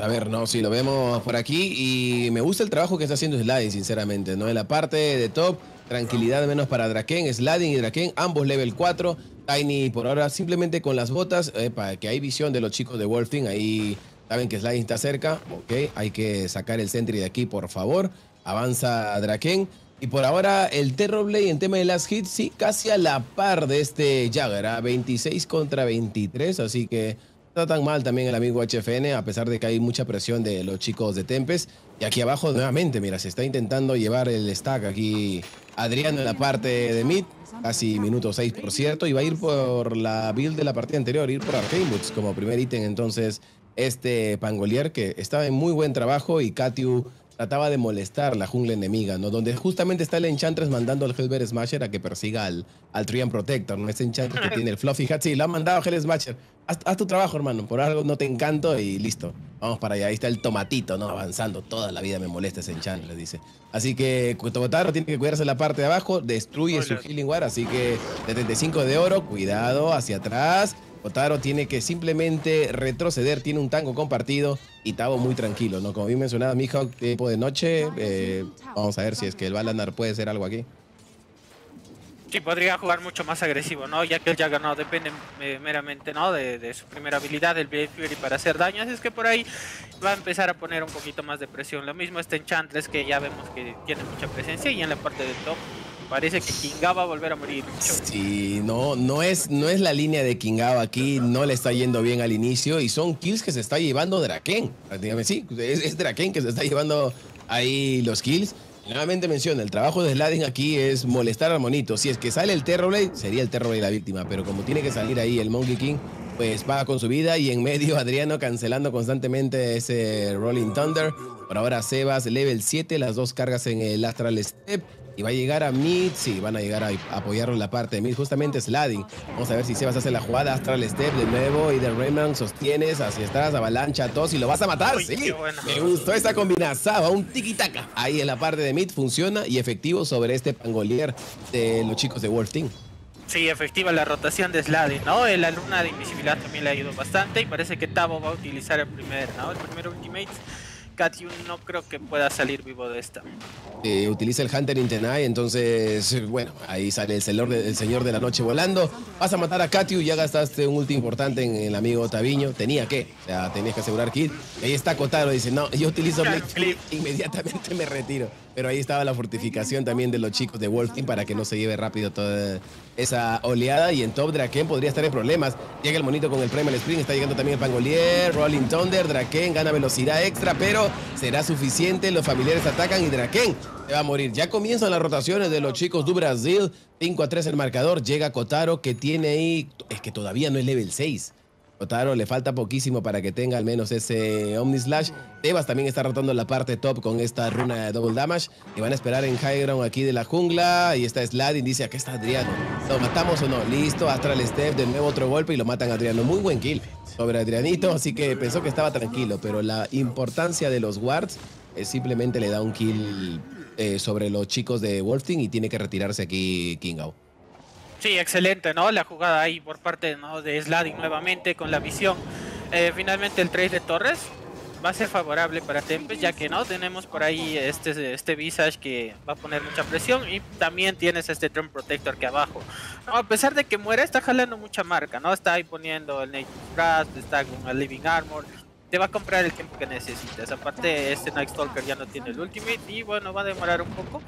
Speaker 4: A ver, ¿no? Si lo vemos por aquí y me gusta el trabajo que está haciendo Sladin, sinceramente, ¿no? En la parte de top, tranquilidad menos para Draken, Sladin y Draken, ambos level 4. Tiny por ahora simplemente con las botas, para que hay visión de los chicos de Wolfing, ahí saben que Sladin está cerca, ok, hay que sacar el sentry de aquí, por favor. Avanza Draken. Y por ahora el Terrorblade en tema de las hits, sí, casi a la par de este Jagger, 26 contra 23, así que está tan mal también el amigo HFN, a pesar de que hay mucha presión de los chicos de Tempest. Y aquí abajo nuevamente, mira, se está intentando llevar el stack aquí Adriano en la parte de mid, casi minuto 6 por cierto, y va a ir por la build de la partida anterior, ir por Arcane Boots como primer ítem. Entonces, este Pangolier que estaba en muy buen trabajo y Katiu trataba de molestar la jungla enemiga, ¿no? Donde justamente está el Enchantress mandando al Hellbear Smasher a que persiga al, al Trian Protector, ¿no? Ese Enchantress que tiene el Fluffy Hat. Sí, lo ha mandado Hell Smasher. Haz, tu trabajo, hermano. Por algo no te encanto y listo. Vamos para allá. Ahí está el tomatito, ¿no? Avanzando. Toda la vida me molesta ese Enchantress, dice. Así que Tobotaro tiene que cuidarse la parte de abajo. Destruye su Healing War. Así que 75 de oro. Cuidado. Hacia atrás. Otaro tiene que simplemente retroceder, tiene un tango compartido y Tavo muy tranquilo, ¿no? Como bien mencionaba Mihawk, tiempo de noche, eh, vamos a ver si es que el Balanar puede hacer algo aquí.
Speaker 5: Sí, podría jugar mucho más agresivo, ¿no? Ya que el Juggernaut depende eh, meramente, ¿no? De, su primera habilidad, el Blade Fury, para hacer daño. Así es que por ahí va a empezar a poner un poquito más de presión. Lo mismo este Enchantress, que ya vemos que tiene mucha presencia. Y en la parte del top, Parece que Kinga va a volver a morir.
Speaker 4: Sí, no, no es, no es la línea de Kingao aquí, no le está yendo bien al inicio y son kills que se está llevando Draken. Dígame, sí, es, Draken que se está llevando ahí los kills. nuevamente menciona, el trabajo de Sladin aquí es molestar al monito. Si es que sale el Terrorblade, sería el Terrorblade la víctima, pero como tiene que salir ahí el Monkey King, pues va con su vida y en medio Adriano cancelando constantemente ese Rolling Thunder. Por ahora Sebas, level 7, las dos cargas en el Astral Step. Y va a llegar a mid, sí, van a llegar a apoyarlo en la parte de mid, justamente Sladding. Vamos a ver si Sebas hace la jugada, Astral Step de nuevo y de Rayman sostienes hacia atrás, avalancha, tos y lo vas a matar, sí. Me gustó esta combinación, un tiki-taka. Ahí en la parte de mid funciona y efectivo sobre este pangolier de los chicos de Wolf Team.
Speaker 5: Sí, efectiva la rotación de Sladding, ¿no? La luna de invisibilidad también le ha ayudado bastante y parece que Tavo va a utilizar el primer, ¿no? El primer ultimate Katyu no creo que pueda salir vivo de esta.
Speaker 4: Eh, utiliza el Hunter Intenai, entonces, bueno, ahí sale el señor, de, señor de la noche volando. Vas a matar a Katyu, ya gastaste un ulti importante en el amigo Taviño. Tenía que, o sea, tenías que asegurar kit. ahí está Kotaro, dice, no, yo utilizo Blade inmediatamente me retiro. Pero ahí estaba la fortificación también de los chicos de Wolf Team para que no se lleve rápido toda esa oleada. Y en top, Draken podría estar en problemas. Llega el monito con el Primal Spring, está llegando también el Pangolier, Rolling Thunder, Draken gana velocidad extra, pero será suficiente. Los familiares atacan y Draken se va a morir. Ya comienzan las rotaciones de los chicos du Brasil. 5 a 3 el marcador. Llega Kotaro que tiene ahí. Es que todavía no es level 6. Le falta poquísimo para que tenga al menos ese Omnislash. Tebas también está rotando la parte top con esta runa de Double Damage. Y van a esperar en High aquí de la jungla. Y está Sladin, dice, acá está Adriano. ¿Lo matamos o no? Listo, Astral Step, de nuevo otro golpe y lo matan a Adriano. Muy buen kill sobre Adrianito, así que pensó que estaba tranquilo. Pero la importancia de los wards es simplemente le da un kill eh, sobre los chicos de Wolf Team y tiene que retirarse aquí Kingao.
Speaker 5: Sí, excelente, ¿no? La jugada ahí por parte de Slading nuevamente con la visión. Eh, finalmente el trade de Torres va a ser favorable para Tempest, ya que no tenemos por ahí este, este Visage que va a poner mucha presión y también tienes este Trump Protector que abajo. A pesar de que muere, está jalando mucha marca, ¿no? Está ahí poniendo el Native Brass, está con el Living Armor, te va a comprar el tiempo que necesites. Aparte, este Night Stalker ya no tiene el Ultimate y bueno, va a demorar un poco.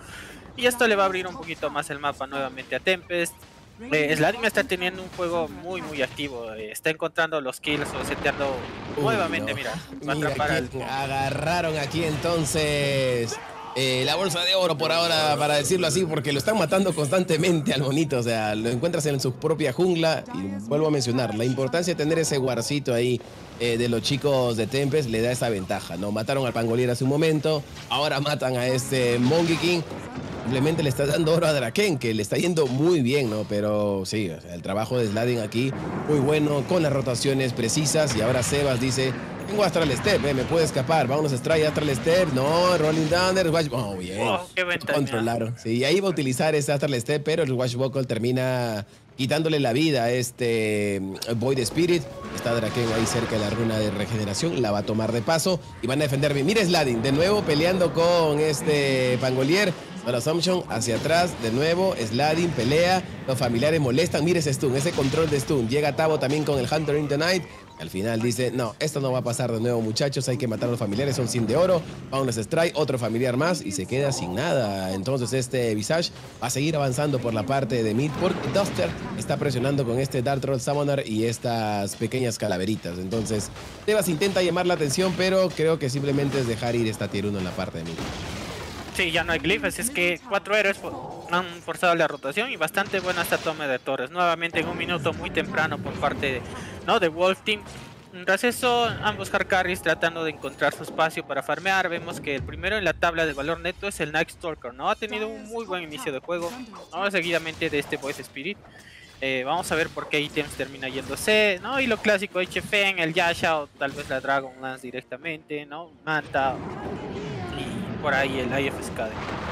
Speaker 5: Y esto le va a abrir un poquito más el mapa nuevamente a Tempest. Eh, Sladin está teniendo un juego muy muy activo, eh, está encontrando los kills o seteando nuevamente, mira, va
Speaker 4: agarraron aquí entonces eh, la bolsa de oro por ahora, para decirlo así, porque lo están matando constantemente al bonito. O sea, lo encuentras en su propia jungla. Y vuelvo a mencionar, la importancia de tener ese guarcito ahí eh, de los chicos de Tempest le da esa ventaja, ¿no? Mataron al Pangolier hace un momento, ahora matan a este Monkey King. Simplemente le está dando oro a Draken, que le está yendo muy bien, ¿no? Pero sí, o sea, el trabajo de Sladin aquí, muy bueno, con las rotaciones precisas. Y ahora Sebas dice, tengo Astral Step, eh, me puede escapar. Vámonos, Stray, Astral Step. No, Rolling Thunder, Watch... Oh, bien.
Speaker 5: Oh, buen timing.
Speaker 4: Controlaron. Sí, ahí va a utilizar ese Astral Step, pero el Washbuckle termina quitándole la vida a este mm, Void Spirit. Está Draken ahí cerca de la runa de regeneración, la va a tomar de paso y van a defender bien. Mire Sladin, de nuevo peleando con este Pangolier. Para Assumption, hacia atrás, de nuevo, Sladin pelea, los familiares molestan, mire ese ese control de stun. Llega Tavo también con el Hunter in the Night. Al final dice, no, esto no va a pasar de nuevo muchachos, hay que matar a los familiares, son 100 de oro. Vámonos strike, otro familiar más y se queda sin nada. Entonces este Visage va a seguir avanzando por la parte de mid porque Duster está presionando con este Dark Troll Summoner y estas pequeñas calaveritas. Entonces Tebas intenta llamar la atención, pero creo que simplemente es dejar ir esta tier 1 en la parte de mid.
Speaker 5: Sí, ya no hay glyphs, es que cuatro héroes han forzado la rotación y bastante buena esta toma de torres. Nuevamente en un minuto muy temprano por parte de, ¿no? de Wolf Team. Tras eso, ambos hard carries tratando de encontrar su espacio para farmear. Vemos que el primero en la tabla de valor neto es el Night Stalker, ¿no? Ha tenido un muy buen inicio de juego, ¿no? Seguidamente de este Voice Spirit. Eh, vamos a ver por qué ítems termina yéndose, ¿no? Y lo clásico, HFN, el Yasha o tal vez la Dragon Lance directamente, ¿no? Manta y por ahí el IF Skade.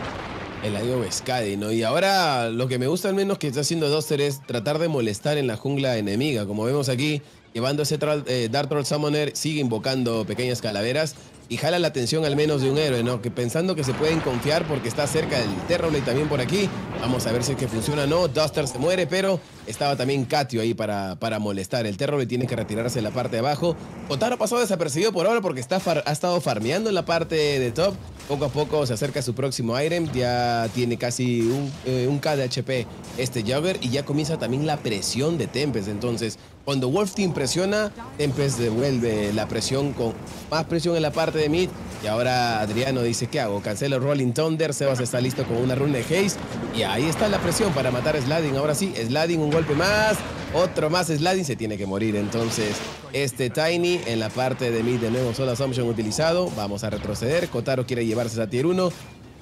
Speaker 4: El Adio Vescadi, ¿no? Y ahora lo que me gusta al menos que está haciendo Duster es tratar de molestar en la jungla enemiga. Como vemos aquí, llevando ese eh, Dark Troll Summoner, sigue invocando pequeñas calaveras y jala la atención al menos de un héroe, ¿no? Que pensando que se pueden confiar porque está cerca del Terrorblade también por aquí. Vamos a ver si es que funciona o no. Duster se muere, pero estaba también Katio ahí para, para molestar. El Terrorblade tiene que retirarse en la parte de abajo. Otaro pasado desapercibido por ahora porque está ha estado farmeando en la parte de top. Poco a poco se acerca a su próximo item. Ya tiene casi un, eh, un K de HP este Jugger y ya comienza también la presión de Tempest. Entonces, cuando Wolf Team presiona, Tempest devuelve la presión con más presión en la parte de mid. Y ahora Adriano dice, ¿qué hago? Cancelo Rolling Thunder. Sebas está listo con una runa de haste. Y ahí está la presión para matar a Sladin. Ahora sí, Sladin un golpe más. Otro más Sladin se tiene que morir. Entonces, este Tiny en la parte de mid de nuevo solo Assumption utilizado. Vamos a retroceder. Kotaro quiere llevarse esa tier 1.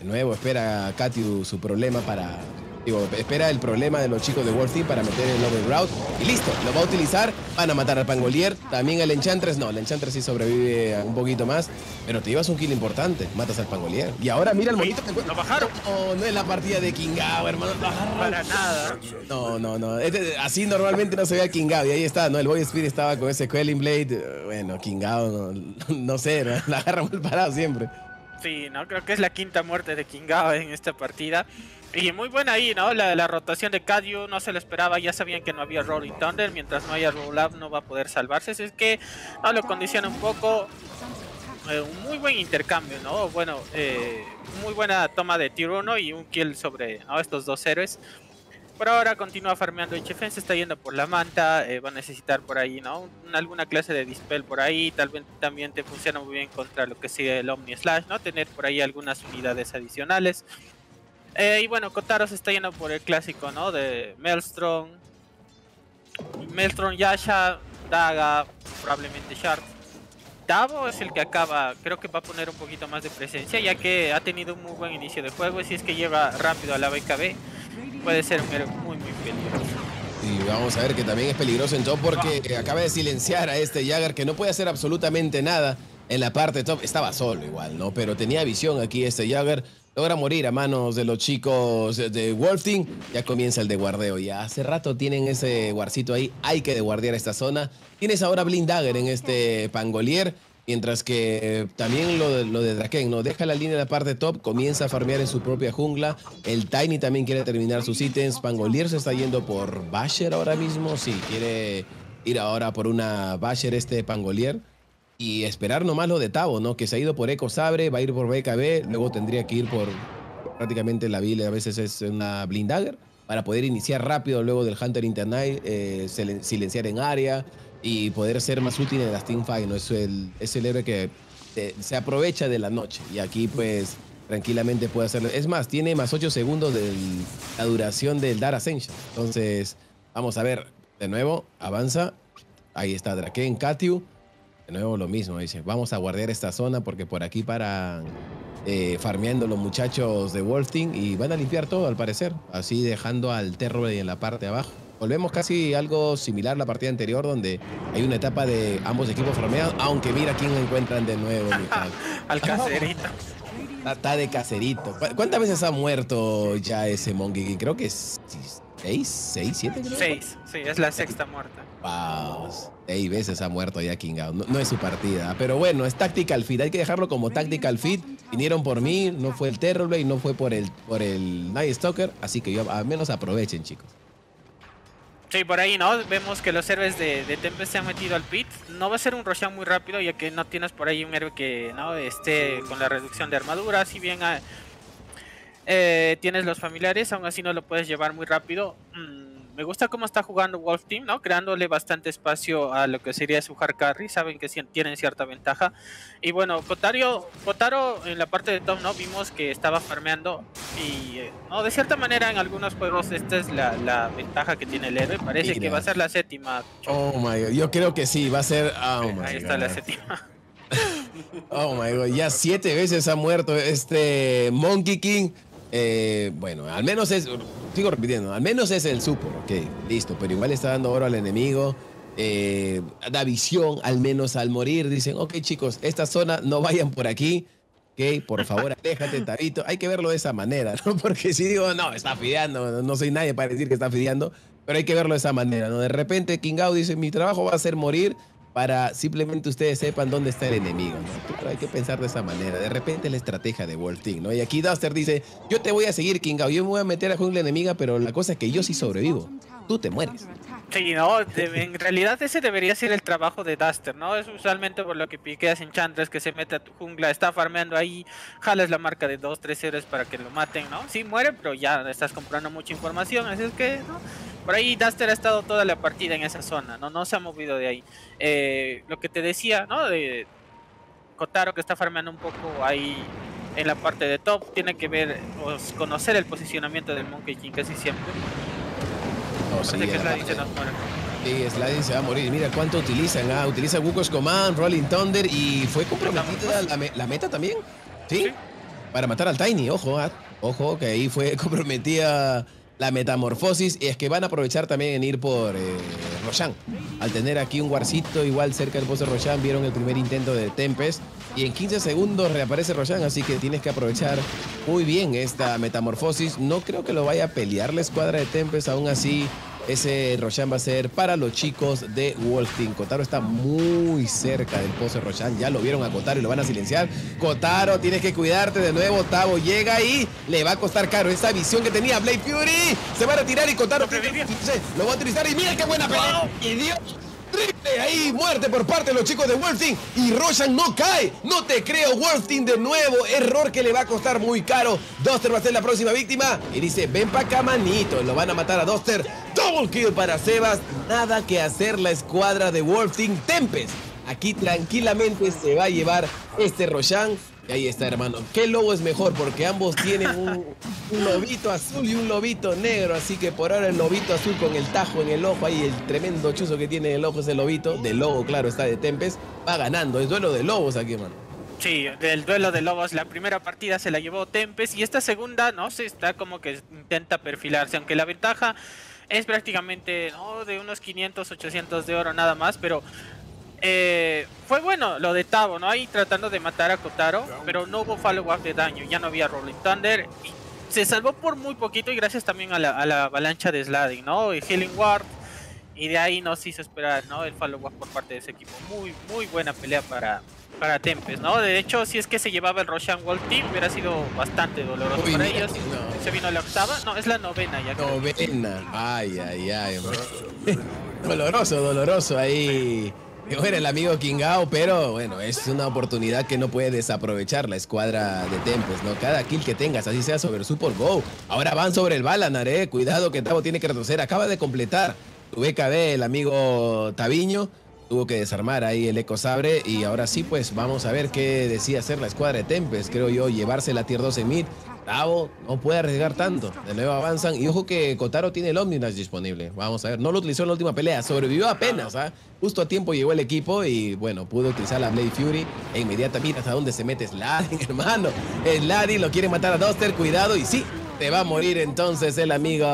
Speaker 4: De nuevo espera a Katiu su problema para... Digo, espera el problema de los chicos de Wolf Team para meter el overroute. Y listo, lo va a utilizar. Van a matar al Pangolier. También el Enchantress. No, el Enchantress sí sobrevive un poquito más. Pero te llevas un kill importante. Matas al Pangolier. Y ahora mira el monito que
Speaker 5: Lo bajaron.
Speaker 4: No, no es la partida de Kingao, hermano. Agarraron.
Speaker 5: Para nada.
Speaker 4: No, no, no. Este- así normalmente no se ve a Kingao. Y ahí está, ¿no? El Boy Spirit estaba con ese Quelling Blade. Bueno, Kingao, no, no sé, ¿no? la agarra mal parado siempre.
Speaker 5: Sí, no creo que es la quinta muerte de Kingao en esta partida. Y muy buena ahí, ¿no? La, rotación de Cadio no se lo esperaba, ya sabían que no había Rolling Thunder, mientras no haya Roll no va a poder salvarse, así es que no, lo condiciona un poco. Eh, un muy buen intercambio, ¿no? Bueno, eh, muy buena toma de tier 1 y un kill sobre estos dos héroes. Por ahora continúa farmeando HFN, se está yendo por la manta, eh, va a necesitar por ahí, ¿no? Un- alguna clase de dispel por ahí, tal vez también te funciona muy bien contra lo que sigue el Omni Slash, ¿no? Tener por ahí algunas unidades adicionales. Eh, y bueno, Kotaro se está yendo por el clásico, ¿no? De Maelstrom, Maelstrom, Yasha, Daga, probablemente Shard. Davo es el que acaba, creo que va a poner un poquito más de presencia, ya que ha tenido un muy buen inicio de juego y si es que lleva rápido a la BKB, puede ser un héroe muy, muy peligroso.
Speaker 4: Y vamos a ver que también es peligroso en top porque acaba de silenciar a este Jagger que no puede hacer absolutamente nada en la parte top. Estaba solo igual, ¿no? Pero tenía visión aquí este Jagger. Logra morir a manos de los chicos de Wolf Team. Ya comienza el de guardeo. Ya hace rato tienen ese guarcito ahí. Hay que deguardear esta zona. Tienes ahora Blind Dagger en este Pangolier. Mientras que eh, también lo de, lo de Draken, ¿no? Deja la línea en la parte top, comienza a farmear en su propia jungla. El Tiny también quiere terminar sus ítems. Pangolier se está yendo por Basher ahora mismo. Sí, quiere ir ahora por una Basher este Pangolier. Y esperar nomás lo de Tavo, ¿no? Que se ha ido por Eco Sabre, va a ir por BKB, luego tendría que ir por prácticamente la Bile, a veces es una Blind Dagger, para poder iniciar rápido luego del Hunter Internight, eh, silenciar en área y poder ser más útil en las teamfight, ¿no? Es el, es héroe que eh, se aprovecha de la noche y aquí pues tranquilamente puede hacerlo. Es más, tiene más 8 segundos de la duración del Dar Ascension. Entonces, vamos a ver, de nuevo, avanza. Ahí está Draken, Katiu. De nuevo lo mismo, dice, vamos a guardar esta zona porque por aquí paran eh, farmeando los muchachos de Wolfting y van a limpiar todo al parecer, así dejando al Terror en la parte de abajo. Volvemos casi algo similar a la partida anterior donde hay una etapa de ambos equipos farmeados, aunque mira quién encuentran de nuevo.
Speaker 5: al caserito.
Speaker 4: Está de caserito. ¿Cuántas veces ha muerto ya ese Monkey Creo que es ¿Seis? ¿Seis? ¿Siete?
Speaker 5: Seis, sí, es la sexta muerta.
Speaker 4: Wow. Seis veces ha muerto ya King Out. No, es su partida. Pero bueno, es Tactical Fit. Hay que dejarlo como Tactical Fit. Vinieron por mí, no fue el Terrorblade, no fue por el, por el Night Stalker. Así que yo, al menos aprovechen, chicos.
Speaker 5: Sí, por ahí, ¿no? Vemos que los héroes de, de Tempest se han metido al pit. No va a ser un Roshan muy rápido, ya que no tienes por ahí un héroe que no esté con la reducción de armadura. Si bien eh, tienes los familiares, aún así no lo puedes llevar muy rápido. Mm, me gusta cómo está jugando Wolf Team, ¿no? Creándole bastante espacio a lo que sería su hard carry. Saben que tienen cierta ventaja. Y bueno, Kotaro, Kotaro en la parte de top, ¿no? Vimos que estaba farmeando. Y, eh, ¿no? De cierta manera, en algunos juegos, esta es la, ventaja que tiene el héroe. Parece que va a ser la séptima.
Speaker 4: Oh my god, yo creo que sí, va a ser. Oh
Speaker 5: Ahí está la séptima.
Speaker 4: Oh my god, ya siete veces ha muerto este Monkey King. Eh, bueno, al menos es, sigo repitiendo, al menos es el super, ok, listo, pero igual está dando oro al enemigo, eh, da visión, al menos al morir, dicen, ok chicos, esta zona no vayan por aquí, ok, por favor, aléjate, Tabito, hay que verlo de esa manera, ¿no? Porque si digo, no, está fideando, no soy nadie para decir que está fideando, pero hay que verlo de esa manera, ¿no? De repente King Out dice, mi trabajo va a ser morir, para simplemente ustedes sepan dónde está el enemigo. hay que pensar de esa manera. De repente la estrategia de Wolf Team, ¿no? Y aquí Duster dice, yo te voy a seguir, Kingao, yo me voy a meter a jungla enemiga, pero la cosa es que yo sí sobrevivo. Tú te mueres.
Speaker 5: Sí, no, en realidad ese debería ser el trabajo de Duster, ¿no? Es usualmente por lo que piqueas en Chandras que se mete a tu jungla, está farmeando ahí, jalas la marca de dos, tres héroes para que lo maten, ¿no? Sí muere, pero ya estás comprando mucha información, así es que, ¿no? Por ahí Duster ha estado toda la partida en esa zona, ¿no? No se ha movido de ahí. Eh, lo que te decía, ¿no? De Kotaro que está farmeando un poco ahí en la parte de top, tiene que ver, o conocer el posicionamiento del Monkey King casi siempre.
Speaker 4: No, sí, que Sladin se nos muere. Sí, Sladin se va a morir. Mira cuánto utilizan. Ah, utiliza Wukong's Command, Rolling Thunder y fue comprometida la, la, meta también. ¿Sí? Para matar al Tiny, ojo, ah, ojo, que ahí fue comprometida la metamorfosis y es que van a aprovechar también en ir por eh. Al tener aquí un guarcito igual cerca del pozo de Roshan, vieron el primer intento de Tempest y en 15 segundos reaparece Roshan, así que tienes que aprovechar muy bien esta metamorfosis. No creo que lo vaya a pelear la escuadra de Tempest, aún así ese Roshan va a ser para los chicos de Wolfteam. Kotaro está muy cerca del pozo de. Ya lo vieron a Kotaro y lo van a silenciar. Kotaro, tienes que cuidarte de nuevo. Tavo llega ahí. Le va a costar caro esa visión que tenía Blade Fury. Se va a retirar y Kotaro lo va a utilizar. Y mira qué buena pelea. ¡Y Dios! Triple ahí, muerte por parte de los chicos de Wolfteam. Y Roshan no cae. No te creo, Wolfteam de nuevo. Error que le va a costar muy caro. Duster va a ser la próxima víctima. Y dice, ven pa' acá, manito. Lo van a matar a Duster. Double kill para Sebas. Nada que hacer la escuadra de Wolfteam Tempest. Aquí tranquilamente se va a llevar este Roshan. Y ahí está, hermano. ¿Qué lobo es mejor? Porque ambos tienen un, lobito azul y un lobito negro. Así que por ahora el lobito azul con el tajo en el ojo. Ahí el tremendo chuzo que tiene en el ojo ese lobito. De lobo, claro, está de Tempest. Va ganando. Es duelo de lobos aquí, hermano.
Speaker 5: Sí, del duelo de lobos. La primera partida se la llevó Tempest. Y esta segunda, no sé, está como que intenta perfilarse. Aunque la ventaja es prácticamente de unos 500, 800 de oro nada más. Pero eh, fue bueno lo de Tavo, ¿no? Ahí tratando de matar a Kotaro, pero no hubo follow-up de daño, ya no había Rolling Thunder. Y se salvó por muy poquito y gracias también a la, a la avalancha de Sladding, ¿no? Y Healing Ward. Y de ahí nos hizo esperar, ¿no? El follow-up por parte de ese equipo. Muy, muy buena pelea para, para Tempest, ¿no? De hecho, si es que se llevaba el Roshan Wall Team, hubiera sido bastante doloroso
Speaker 4: Uy,
Speaker 5: para ellos.
Speaker 4: no.
Speaker 5: Se vino la octava, no, es la novena ya. creo.
Speaker 4: Novena. Ay, ay, ay. man. doloroso, doloroso ahí. Fuera el amigo Kingao, pero bueno, es una oportunidad que no puede desaprovechar la escuadra de Tempest, ¿no? Cada kill que tengas, así sea sobre Super Go. Ahora van sobre el Balanar, ¿eh? Cuidado que Tavo tiene que retroceder. Acaba de completar tu BKB, el amigo Taviño. Tuvo que desarmar ahí el Eco Sabre y ahora sí, pues vamos a ver qué decía hacer la escuadra de Tempest. Creo yo, llevarse la tier 2 en mid. Tavo no puede arriesgar tanto. De nuevo avanzan. Y ojo que Kotaro tiene el Omnidash disponible. Vamos a ver. No lo utilizó en la última pelea. Sobrevivió apenas. ¿ah? Justo a tiempo llegó el equipo y bueno, pudo utilizar la Blade Fury. E inmediatamente hasta dónde se mete Sladin, hermano. Sladin lo quiere matar a Duster. Cuidado. Y sí, te va a morir entonces el amigo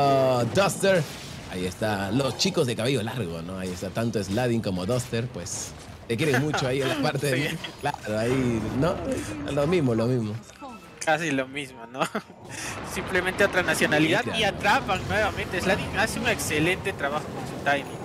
Speaker 4: Duster. Ahí está. Los chicos de cabello largo, ¿no? Ahí está. Tanto Sladin como Duster, pues. Te quieren mucho ahí en la parte de. Claro, ahí. No, lo mismo, lo mismo.
Speaker 5: Casi lo mismo, ¿no? Simplemente otra nacionalidad y atrapan nuevamente. Sladding hace un excelente trabajo con su timing.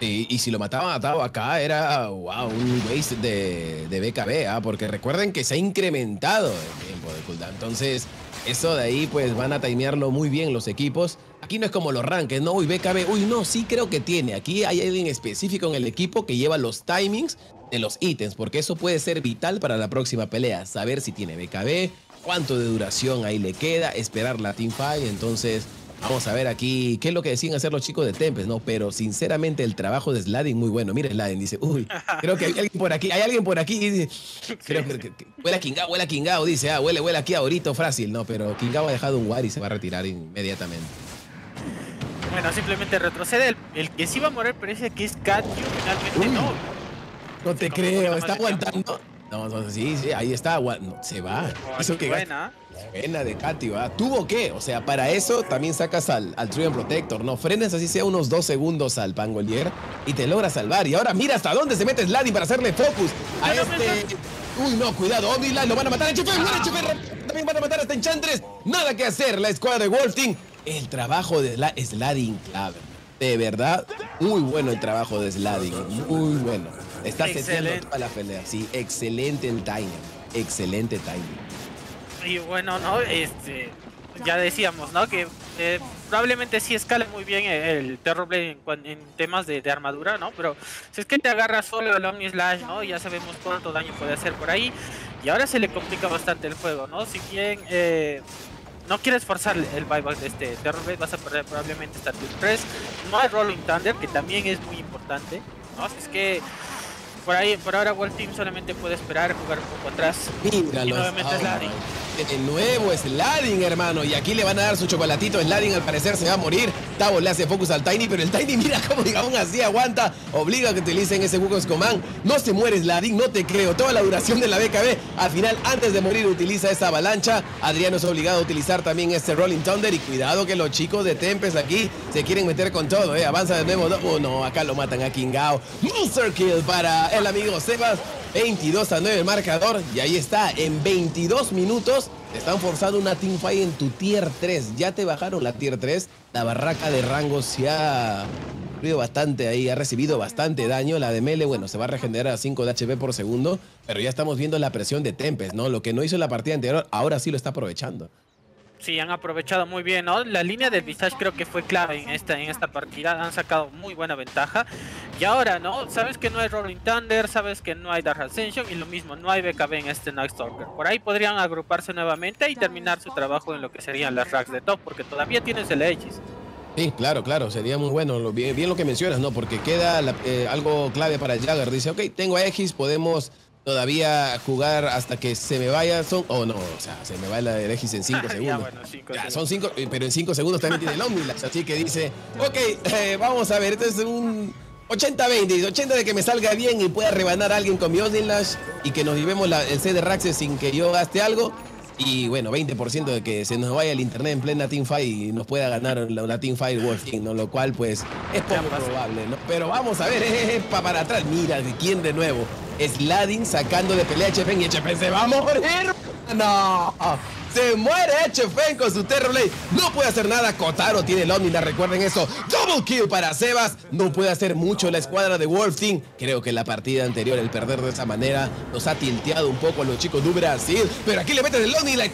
Speaker 4: Y, si lo mataban atado acá, era wow, un waste de, de BKB, ¿ah? porque recuerden que se ha incrementado el tiempo de cooldown. Entonces, eso de ahí, pues van a timearlo muy bien los equipos. Aquí no es como los rankings, no, uy, BKB, uy, no, sí creo que tiene. Aquí hay alguien específico en el equipo que lleva los timings de los ítems, porque eso puede ser vital para la próxima pelea. Saber si tiene BKB, cuánto de duración ahí le queda, esperar la teamfight. Entonces, vamos a ver aquí qué es lo que deciden hacer los chicos de Tempest, ¿no? Pero sinceramente el trabajo de Sladin muy bueno. Mira, Sladin dice, uy, creo que hay alguien por aquí, hay alguien por aquí. y dice, creo que, que- que- huele a Kingao, huele a Kingao, dice, ah, huele, huele aquí ahorita fácil, ¿no? Pero Kingao ha dejado un war y se va a retirar inmediatamente.
Speaker 5: Bueno, simplemente retrocede. El, el que sí va a morir parece que es Katyu. Finalmente
Speaker 4: Uy.
Speaker 5: no.
Speaker 4: No te creo, está aguantando. No, no, sí, sí, ahí está, no, se va.
Speaker 5: Oh,
Speaker 4: Eso que
Speaker 5: buena.
Speaker 4: Buena de Katy, ¿va? ¿Tuvo qué? O sea, para eso también sacas al, al Triumph Protector, ¿no? Frenes así sea unos dos segundos al Pangolier y te logras salvar. Y ahora mira hasta dónde se mete Sladin para hacerle focus a este... Uy, no, cuidado, Omnilight, lo van a matar a Chefer, muere Chefer, también van a matar hasta Enchantress. Nada que hacer, la escuadra de Wolf Team. El trabajo de Sla- Sladin clave. De verdad, muy bueno el trabajo de Sladin, muy bueno. Está seteando toda la pelea, sí, excelente el timing, excelente timing.
Speaker 5: Y bueno, ¿no? Este, ya decíamos, ¿no? Que eh, probablemente sí escala muy bien el, Terrorblade en, en temas de, armadura, ¿no? Pero si es que te agarra solo el Omni Slash, ¿no? Ya sabemos cuánto daño puede hacer por ahí. Y ahora se le complica bastante el juego, ¿no? Si bien eh, no quieres forzar el buyback de este Terrorblade, vas a perder probablemente Tier 3. No hay Rolling Thunder, que también es muy importante, ¿no? Si es que... Por ahí, por ahora World Team solamente puede esperar jugar un poco atrás.
Speaker 4: Míralo.
Speaker 5: Y nuevamente Sladin.
Speaker 4: De nuevo Sladin, hermano. Y aquí le van a dar su chocolatito. Sladin al parecer se va a morir. Tavo le hace focus al Tiny, pero el Tiny mira cómo aún así aguanta. Obliga a que utilicen ese Wukong's Command. No se muere Sladin, no te creo. Toda la duración de la BKB. Al final, antes de morir, utiliza esa avalancha. Adriano es obligado a utilizar también este Rolling Thunder. Y cuidado que los chicos de Tempest aquí se quieren meter con todo, ¿eh? Avanza de nuevo. Oh, no, acá lo matan a Kingao. Monster Kill para el amigo Sebas. 22 a 9 el marcador. Y ahí está, en 22 minutos te están forzando una teamfight en tu tier 3. Ya te bajaron la tier 3. La barraca de rango se ha sufrido bastante ahí, ha recibido bastante daño. La de Mele, bueno, se va a regenerar a 5 de HP por segundo. Pero ya estamos viendo la presión de Tempest, ¿no? Lo que no hizo en la partida anterior, ahora sí lo está aprovechando.
Speaker 5: Sí, han aprovechado muy bien, ¿no? La línea del Visage creo que fue clave en esta, en esta partida. Han sacado muy buena ventaja. Y ahora, ¿no? Sabes que no hay Rolling Thunder, sabes que no hay Dark Ascension y lo mismo, no hay BKB en este Night Stalker. Por ahí podrían agruparse nuevamente y terminar su trabajo en lo que serían las racks de top, porque todavía tienes el Aegis.
Speaker 4: Sí, claro, claro, sería muy bueno. Bien, lo que mencionas, ¿no? Porque queda la- eh, algo clave para Jagger. Dice, ok, tengo a X, podemos todavía jugar hasta que se me vaya. Son, oh, no, o sea, se me va la X en 5
Speaker 5: Ya,
Speaker 4: segundos.
Speaker 5: bueno, cinco
Speaker 4: Ya,
Speaker 5: segundos.
Speaker 4: son 5, pero en 5 segundos también tiene el Omnilash. Así que dice, ok, eh, vamos a ver, este es un 80-20. dice, 80 de que me salga bien y pueda rebanar a alguien con mi Omnilash y que nos llevemos la- el C de Raxes sin que yo gaste algo. Y bueno, 20% de que se nos vaya el internet en plena Teamfight y nos pueda ganar la, la Team, ¿no? Lo cual, pues, es poco probable, ¿no? Pero vamos a ver, eh, eh, pa para atrás. Mira, ¿de quién de nuevo? Sladding sacando de pelea a Chefen y Chefen se va a morir. No, se muere Chefen con su Terrorblade. No puede hacer nada. Kotaro tiene el recuerden eso. Double kill para Sebas. No puede hacer mucho la escuadra de Wolf Team. Creo que la partida anterior, el perder de esa manera, nos ha tilteado un poco a los chicos de Brasil. Pero aquí le meten el Omnina.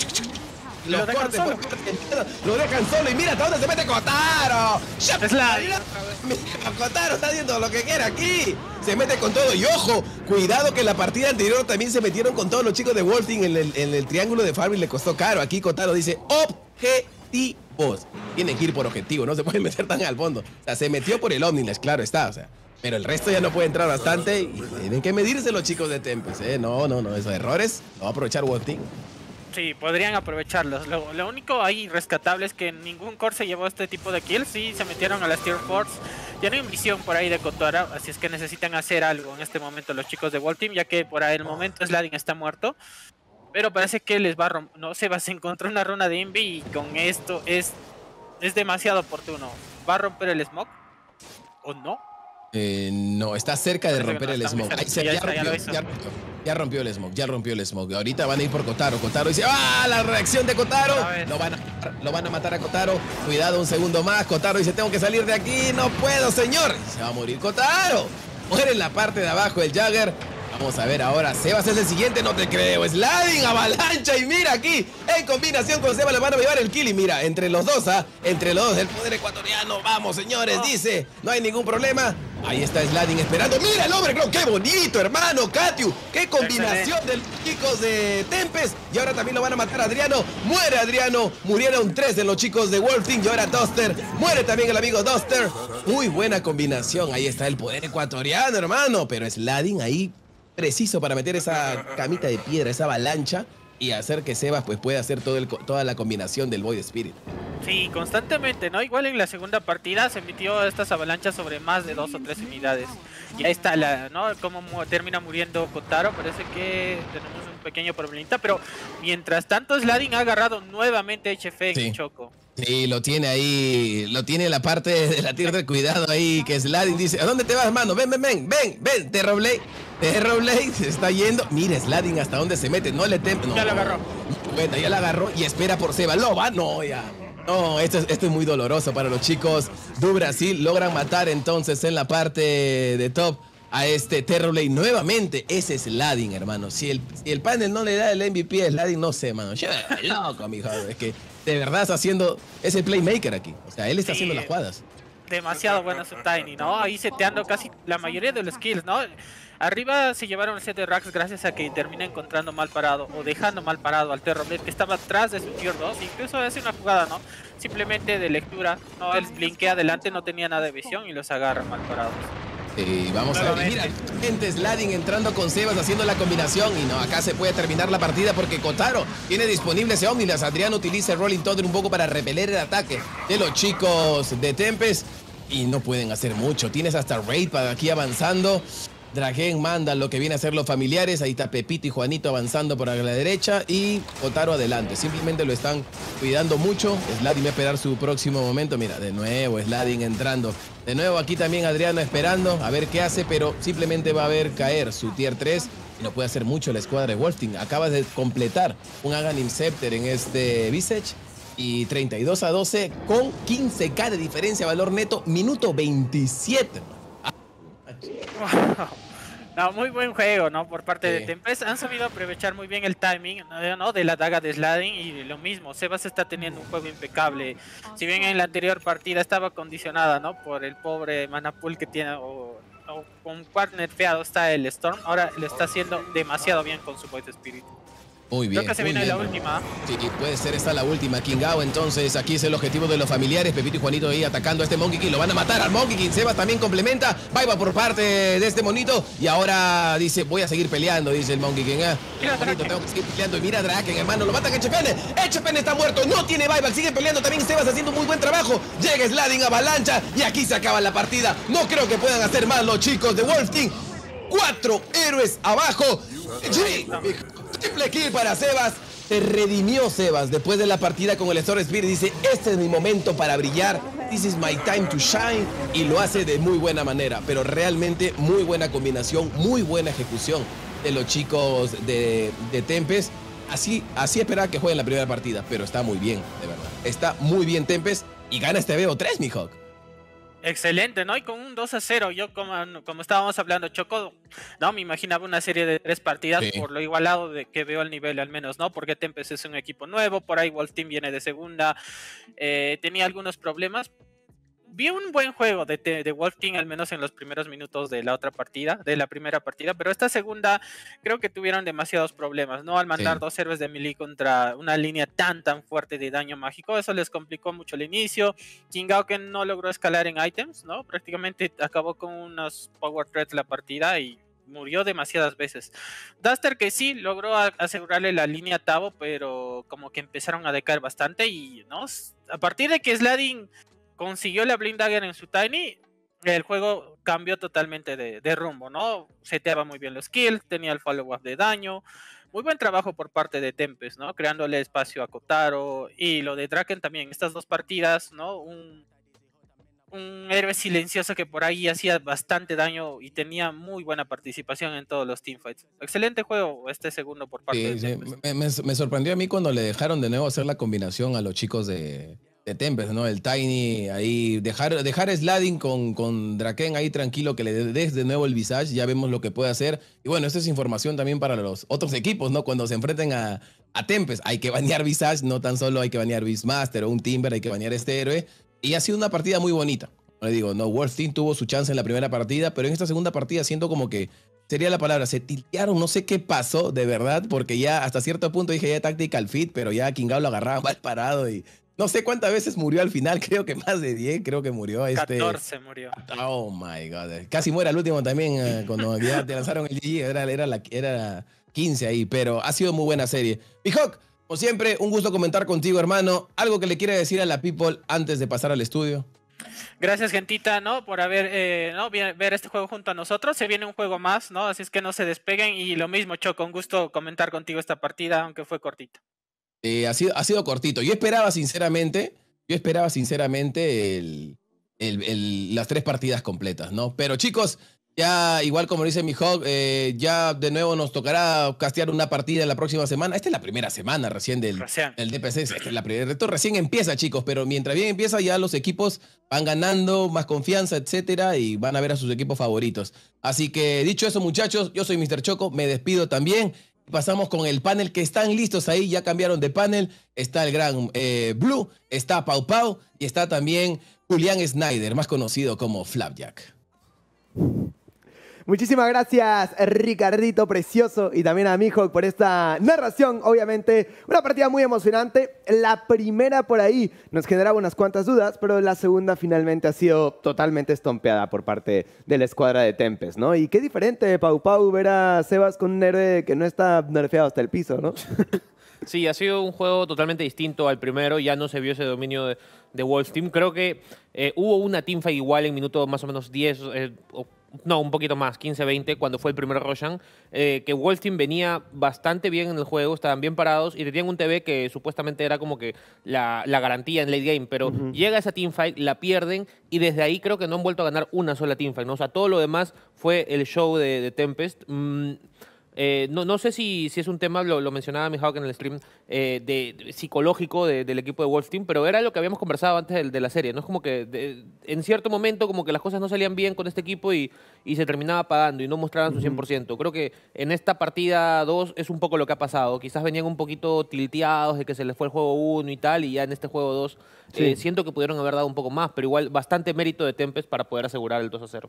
Speaker 4: Lo,
Speaker 5: Lo dejan
Speaker 4: cortes
Speaker 5: solo.
Speaker 4: por- lo dejan solo y mira hasta dónde se mete Kotaro.
Speaker 5: Sladding.
Speaker 4: Mira, Kotaro está haciendo lo que quiere aquí. Se mete con todo. Y ojo, cuidado que en la partida anterior también se metieron con todos los chicos de Wolfing en el, en el triángulo de Farming. Le costó caro. Aquí Kotaro dice objetivos. Tienen que ir por objetivo, no se pueden meter tan al fondo. O sea, se metió por el Omnilash, claro está. O sea, pero el resto ya no puede entrar bastante y tienen que medirse los chicos de Tempest. ¿eh? No, no, no, esos errores. No va a aprovechar Wolfing.
Speaker 5: Sí, podrían aprovecharlos. Lo, lo único ahí rescatable es que ningún core se llevó este tipo de kills. Sí, se metieron a las tier force. Tienen visión por ahí de Kotora, así es que necesitan hacer algo en este momento los chicos de World Team, ya que por ahí el momento Sladding está muerto. Pero parece que les va a romper. No se va a encontrar una runa de Invi y con esto es, es demasiado oportuno. ¿Va a romper el smoke? ¿O no?
Speaker 4: Eh, no, está cerca de romper el se-
Speaker 5: Ya
Speaker 4: rompió, ya rompió. Ya rompió el smoke, ya rompió el smoke. Ahorita van a ir por Kotaro. Kotaro dice, ¡ah! La reacción de Kotaro. Lo van, a, lo van a matar a Kotaro. Cuidado, un segundo más. Kotaro dice, tengo que salir de aquí. No puedo, señor. Se va a morir Kotaro. Muere en la parte de abajo el Jagger. Vamos a ver ahora. Sebas es el siguiente, no te creo. Sladding, avalancha. Y mira aquí, en combinación con Sebas le van a llevar el kill. Y mira, entre los dos, ¿ah? Entre los dos, el poder ecuatoriano. Vamos, señores, dice. No hay ningún problema. Ahí está Sladding esperando. Mira el hombre, qué bonito, hermano. Katiu, qué combinación de los chicos de Tempest. Y ahora también lo van a matar a Adriano. Muere Adriano. Murieron tres de los chicos de Wolfing. Y ahora Duster. Muere también el amigo Duster. Muy buena combinación. Ahí está el poder ecuatoriano, hermano. Pero Sladding ahí preciso para meter esa camita de piedra, esa avalancha y hacer que Sebas pues pueda hacer todo el toda la combinación del Void Spirit.
Speaker 5: Sí, constantemente, ¿no? Igual en la segunda partida se emitió estas avalanchas sobre más de dos o tres unidades. Y ahí está la, ¿no? Cómo mu- termina muriendo Kotaro. Parece que tenemos un pequeño problemita. Pero mientras tanto, Sladding ha agarrado nuevamente HF
Speaker 4: Sí.
Speaker 5: en Choco.
Speaker 4: Sí, lo tiene ahí, lo tiene en la parte de la tierra de cuidado ahí, que Sladding dice, ¿a dónde te vas, mano? Ven, ven, ven, ven, ven, Terrorblade, Terrorblade se está yendo. Mira, Sladding hasta dónde se mete, no le tem... no.
Speaker 5: Ya lo agarró.
Speaker 4: Bueno, ya la agarró y espera por Seba. Lo va, no, ya. No, esto es, esto es muy doloroso para los chicos de Brasil. Logran matar entonces en la parte de top a este Terrorblade. Nuevamente, ese es Sladding, hermano. Si el, si el panel no le da el MVP a Sladding, no sé, mano. Yo, loco, mijo. Es que de verdad está haciendo. Es el playmaker aquí. O sea, él está
Speaker 5: Sí.
Speaker 4: haciendo las jugadas.
Speaker 5: Demasiado bueno su Tiny, ¿no? Ahí seteando casi la mayoría de los kills, ¿no? Arriba se llevaron el set de racks gracias a que termina encontrando mal parado o dejando mal parado al Terrorblade que estaba atrás de su tier 2. Incluso hace una jugada, ¿no? Simplemente de lectura, ¿no? Él blinkea adelante, no tenía nada de visión y los agarra mal parados.
Speaker 4: Y vamos a ver, mira, gente Sladding entrando con Sebas haciendo la combinación y no, acá se puede terminar la partida porque Kotaro tiene disponible ese Omnilas. Adriano utiliza el Rolling Thunder un poco para repeler el ataque de los chicos de Tempest y no pueden hacer mucho. Tienes hasta Raid para aquí avanzando. Dragen manda lo que viene a ser los familiares. Ahí está Pepito y Juanito avanzando por la derecha y Kotaro adelante. Simplemente lo están cuidando mucho. Sladding va a esperar su próximo momento. Mira, de nuevo Sladding entrando. De nuevo aquí también Adriano esperando a ver qué hace, pero simplemente va a ver caer su tier 3 y no puede hacer mucho la escuadra de Wolfting. Acabas de completar un Aghanim Scepter en este Visage y 32 a 12 con 15k de diferencia valor neto, minuto 27.
Speaker 5: No, muy buen juego, ¿no? Por parte de. Tempest. Han sabido aprovechar muy bien el timing, ¿no? De la daga de Sladding y lo mismo. Sebas está teniendo un juego impecable. Si bien en la anterior partida estaba condicionada, ¿no? Por el pobre Manapul que tiene o, o con cuál nerfeado está el Storm. Ahora lo está haciendo demasiado bien con su Void Spirit.
Speaker 4: Muy bien.
Speaker 5: Creo que se viene
Speaker 4: bien.
Speaker 5: la última.
Speaker 4: Sí, puede ser esta la última, Kingao. Entonces, aquí es el objetivo de los familiares. Pepito y Juanito ahí atacando a este Monkey King. Lo van a matar al Monkey King. Sebas también complementa. Va por parte de este monito. Y ahora dice, voy a seguir peleando, dice el Monkey King. Ah,
Speaker 5: Mira, Draken.
Speaker 4: tengo que seguir peleando. Y mira a Draken, hermano. Lo matan a Echepene. Echepene está muerto. No tiene buyback. Sigue peleando también Sebas haciendo muy buen trabajo. Llega Sladding avalancha. Y aquí se acaba la partida. No creo que puedan hacer más los chicos de Wolf Team. Cuatro héroes abajo. Sí, triple kill para Sebas. Se redimió Sebas después de la partida con el Store Spirit. Dice, este es mi momento para brillar. This is my time to shine. Y lo hace de muy buena manera. Pero realmente muy buena combinación, muy buena ejecución de los chicos de, de Tempest. Así, así esperaba que jueguen la primera partida. Pero está muy bien, de verdad. Está muy bien Tempest. Y gana este BO3, mi Hawk.
Speaker 5: Excelente, ¿no? Y con un 2 a 0, yo como, como estábamos hablando, Choco, no, me imaginaba una serie de tres partidas
Speaker 4: Sí.
Speaker 5: por lo igualado de que veo al nivel al menos, ¿no? Porque Tempest es un equipo nuevo, por ahí Wolf Team viene de segunda, eh, tenía algunos problemas. Vi un buen juego de, Te- de Wolf Team, al menos en los primeros minutos de la otra partida, de la primera partida, pero esta segunda creo que tuvieron demasiados problemas, ¿no? Al mandar
Speaker 4: Sí.
Speaker 5: dos héroes de melee contra una línea tan tan fuerte de daño mágico, eso les complicó mucho el inicio. Kingauken no logró escalar en items, ¿no? Prácticamente acabó con unos power threats la partida y murió demasiadas veces. Duster que sí logró asegurarle la línea a Tavo, pero como que empezaron a decaer bastante y, ¿no? A partir de que Sladin consiguió la Blind Dagger en su Tiny, el juego cambió totalmente de, de rumbo, ¿no? Seteaba muy bien los kills, tenía el follow-up de daño. Muy buen trabajo por parte de Tempest, ¿no? Creándole espacio a Kotaro. Y lo de Draken también. Estas dos partidas, ¿no? Un, un héroe silencioso que por ahí hacía bastante daño y tenía muy buena participación en todos los teamfights. Excelente juego este segundo por parte
Speaker 4: Sí,
Speaker 5: de
Speaker 4: sí,
Speaker 5: Tempest.
Speaker 4: Me, me- me sorprendió a mí cuando le dejaron de nuevo hacer la combinación a los chicos de, de Tempest, ¿no? El Tiny ahí, dejar, dejar Sladin con, con Draken ahí tranquilo, que le des de nuevo el Visage, ya vemos lo que puede hacer. Y bueno, esta es información también para los otros equipos, ¿no? Cuando se enfrenten a, a Tempest, hay que banear Visage, no tan solo hay que banear Beastmaster o un Timber, hay que banear este héroe. Y ha sido una partida muy bonita. Le digo, no, Wolf Team tuvo su chance en la primera partida, pero en esta segunda partida siento como que sería la palabra, se tiltearon, no sé qué pasó de verdad, porque ya hasta cierto punto dije ya tactical fit, pero ya Kingao lo agarraba mal parado y no sé cuántas veces murió al final, creo que más de 10, creo que murió este...
Speaker 5: 14 murió.
Speaker 4: Oh my god, casi muere al último también eh, cuando ya te lanzaron el GG, era, era, la, era 15 ahí, pero ha sido muy buena serie. Hawk, como siempre, un gusto comentar contigo, hermano. ¿Algo que le quiera decir a la people antes de pasar al estudio?
Speaker 5: Gracias, gentita, ¿no? Por haber, eh, ¿no? Ver este juego junto a nosotros. Se viene un juego más, ¿no? Así es que no se despeguen. Y lo mismo, Choco, un gusto comentar contigo esta partida, aunque fue cortita.
Speaker 4: Eh, ha, sido, ha sido cortito. Yo esperaba, sinceramente, yo esperaba, sinceramente, el, el- el- las tres partidas completas, ¿no? Pero chicos, ya igual como dice mi Hawk, eh, ya de nuevo nos tocará castear una partida en la próxima semana. Esta es la primera semana recién del,
Speaker 5: Recién.
Speaker 4: el DPC. Esta es la primera, esto recién empieza, chicos, pero mientras bien empieza, ya los equipos van ganando más confianza, etcétera, y van a ver a sus equipos favoritos. Así que dicho eso, muchachos, yo soy Mr. Choco, me despido también. Pasamos con el panel que están listos ahí, ya cambiaron de panel. Está el gran eh, Blue, está Pau Pau y está también Julián Snyder, más conocido como Flapjack.
Speaker 1: Muchísimas gracias, Ricardito Precioso, y también a Mihawk por esta narración. Obviamente, una partida muy emocionante. La primera por ahí nos generaba unas cuantas dudas, pero la segunda finalmente ha sido totalmente estompeada por parte de la escuadra de Tempest, ¿no? Y qué diferente, Pau Pau, ver a Sebas con un héroe que no está nerfeado hasta el piso, ¿no?
Speaker 3: Sí, ha sido un juego totalmente distinto al primero. Ya no se vio ese dominio de, de Wolf Team. Creo que eh, hubo una teamfight igual en minuto más o menos 10, eh, o- no, un poquito más, 15-20, cuando fue el primer Roshan. eh, que Wolf Team venía bastante bien en el juego, estaban bien parados y tenían un TV que supuestamente era como que la, la garantía en late game. Pero llega esa teamfight, la pierden y desde ahí creo que no han vuelto a ganar una sola teamfight. ¿no? O sea, todo lo demás fue el show de, de Tempest. Mm, eh, no, no sé si, si es un tema, lo, lo mencionaba mi Hawk en el stream, eh, de, de- psicológico de- del equipo de Wolf Team, pero era lo que habíamos conversado antes de, de la serie, ¿no? Es como que en cierto momento como que las cosas no salían bien con este equipo y, y se terminaba pagando y no mostraban su 100%. Creo que en esta partida 2 es un poco lo que ha pasado. Quizás venían un poquito tilteados de que se les fue el juego 1 y tal, y ya en este juego 2
Speaker 1: Sí.
Speaker 3: siento que pudieron haber dado un poco más, pero igual bastante mérito de Tempest para poder asegurar el 2 a 0.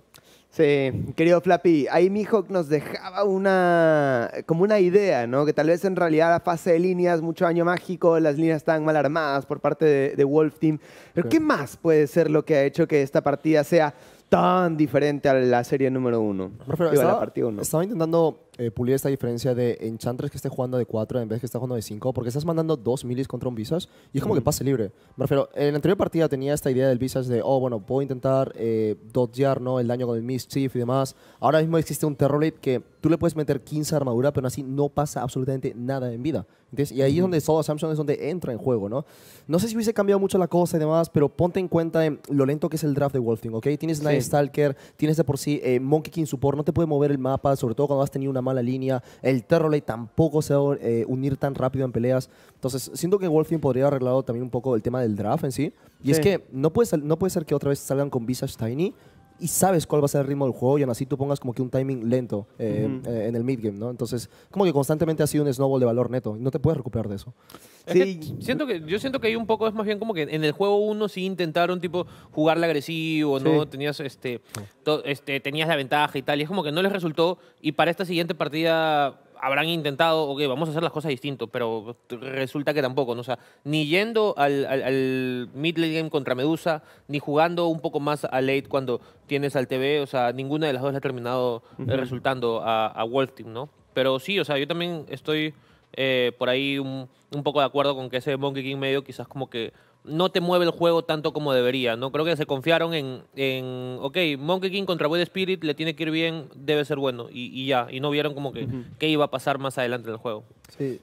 Speaker 1: Sí, querido Flappy, ahí Mihawk nos dejaba una como una idea, ¿no? Que tal vez en realidad la fase de líneas, mucho daño mágico, las líneas están mal armadas por parte de, de Wolf Team. Pero ¿qué más puede ser lo que ha hecho que esta partida sea tan diferente a la serie número uno? Digo, a la partida uno.
Speaker 6: estaba intentando eh, pulir esta diferencia de Enchantress que esté jugando de 4 en vez que esté jugando de 5, porque estás mandando dos milis contra un Visage y es como que pase libre. Me refiero, en la anterior partida tenía esta idea del Visage de, oh, bueno, puedo intentar eh, dodgear ¿no? el daño con el Mischief y demás. Ahora mismo existe un Terrorblade que tú le puedes meter 15 armadura, pero así no pasa absolutamente nada en vida. ¿entiendes? Y ahí es donde Soul Samsung es donde entra en juego, ¿no? No sé si hubiese cambiado mucho la cosa y demás, pero ponte en cuenta en lo lento que es el draft de Wolfing, ¿ok? Tienes Night Stalker, tienes de por sí eh, Monkey King Support, no te puede mover el mapa, sobre todo cuando has tenido una mala línea. El Terrorblade tampoco se va a eh, unir tan rápido en peleas. Entonces, siento que Wolfing podría haber arreglado también un poco el tema del draft en sí. Y es
Speaker 1: Sí.
Speaker 6: que no puede, no puede ser que otra vez salgan con Visage Tiny y sabes cuál va a ser el ritmo del juego y aún así tú pongas como que un timing lento eh, eh, en el mid-game, ¿no? Entonces, como que constantemente ha sido un snowball de valor neto y no te puedes recuperar de eso.
Speaker 3: Es que
Speaker 1: Sí.
Speaker 3: siento que, yo siento que hay un poco, es más bien como que en el juego uno sí intentaron tipo jugarle agresivo, ¿no?
Speaker 1: Sí.
Speaker 3: Tenías, este, to- este, tenías la ventaja y tal, y es como que no les resultó, y para esta siguiente partida habrán intentado, ok, vamos a hacer las cosas distinto, pero resulta que tampoco, ¿no? O sea, ni yendo al, al, al mid late game contra Medusa, ni jugando un poco más a late cuando tienes al TV, o sea, ninguna de las dos le ha terminado eh, resultando a, a Wolf Team, ¿no? Pero sí, o sea, yo también estoy eh, por ahí un, un poco de acuerdo con que ese Monkey King medio quizás como que no te mueve el juego tanto como debería, ¿no? Creo que se confiaron en, en ok, Monkey King contra Void Spirit le tiene que ir bien, debe ser bueno, y, y ya, y no vieron como que qué iba a pasar más adelante en el juego.
Speaker 6: Sí.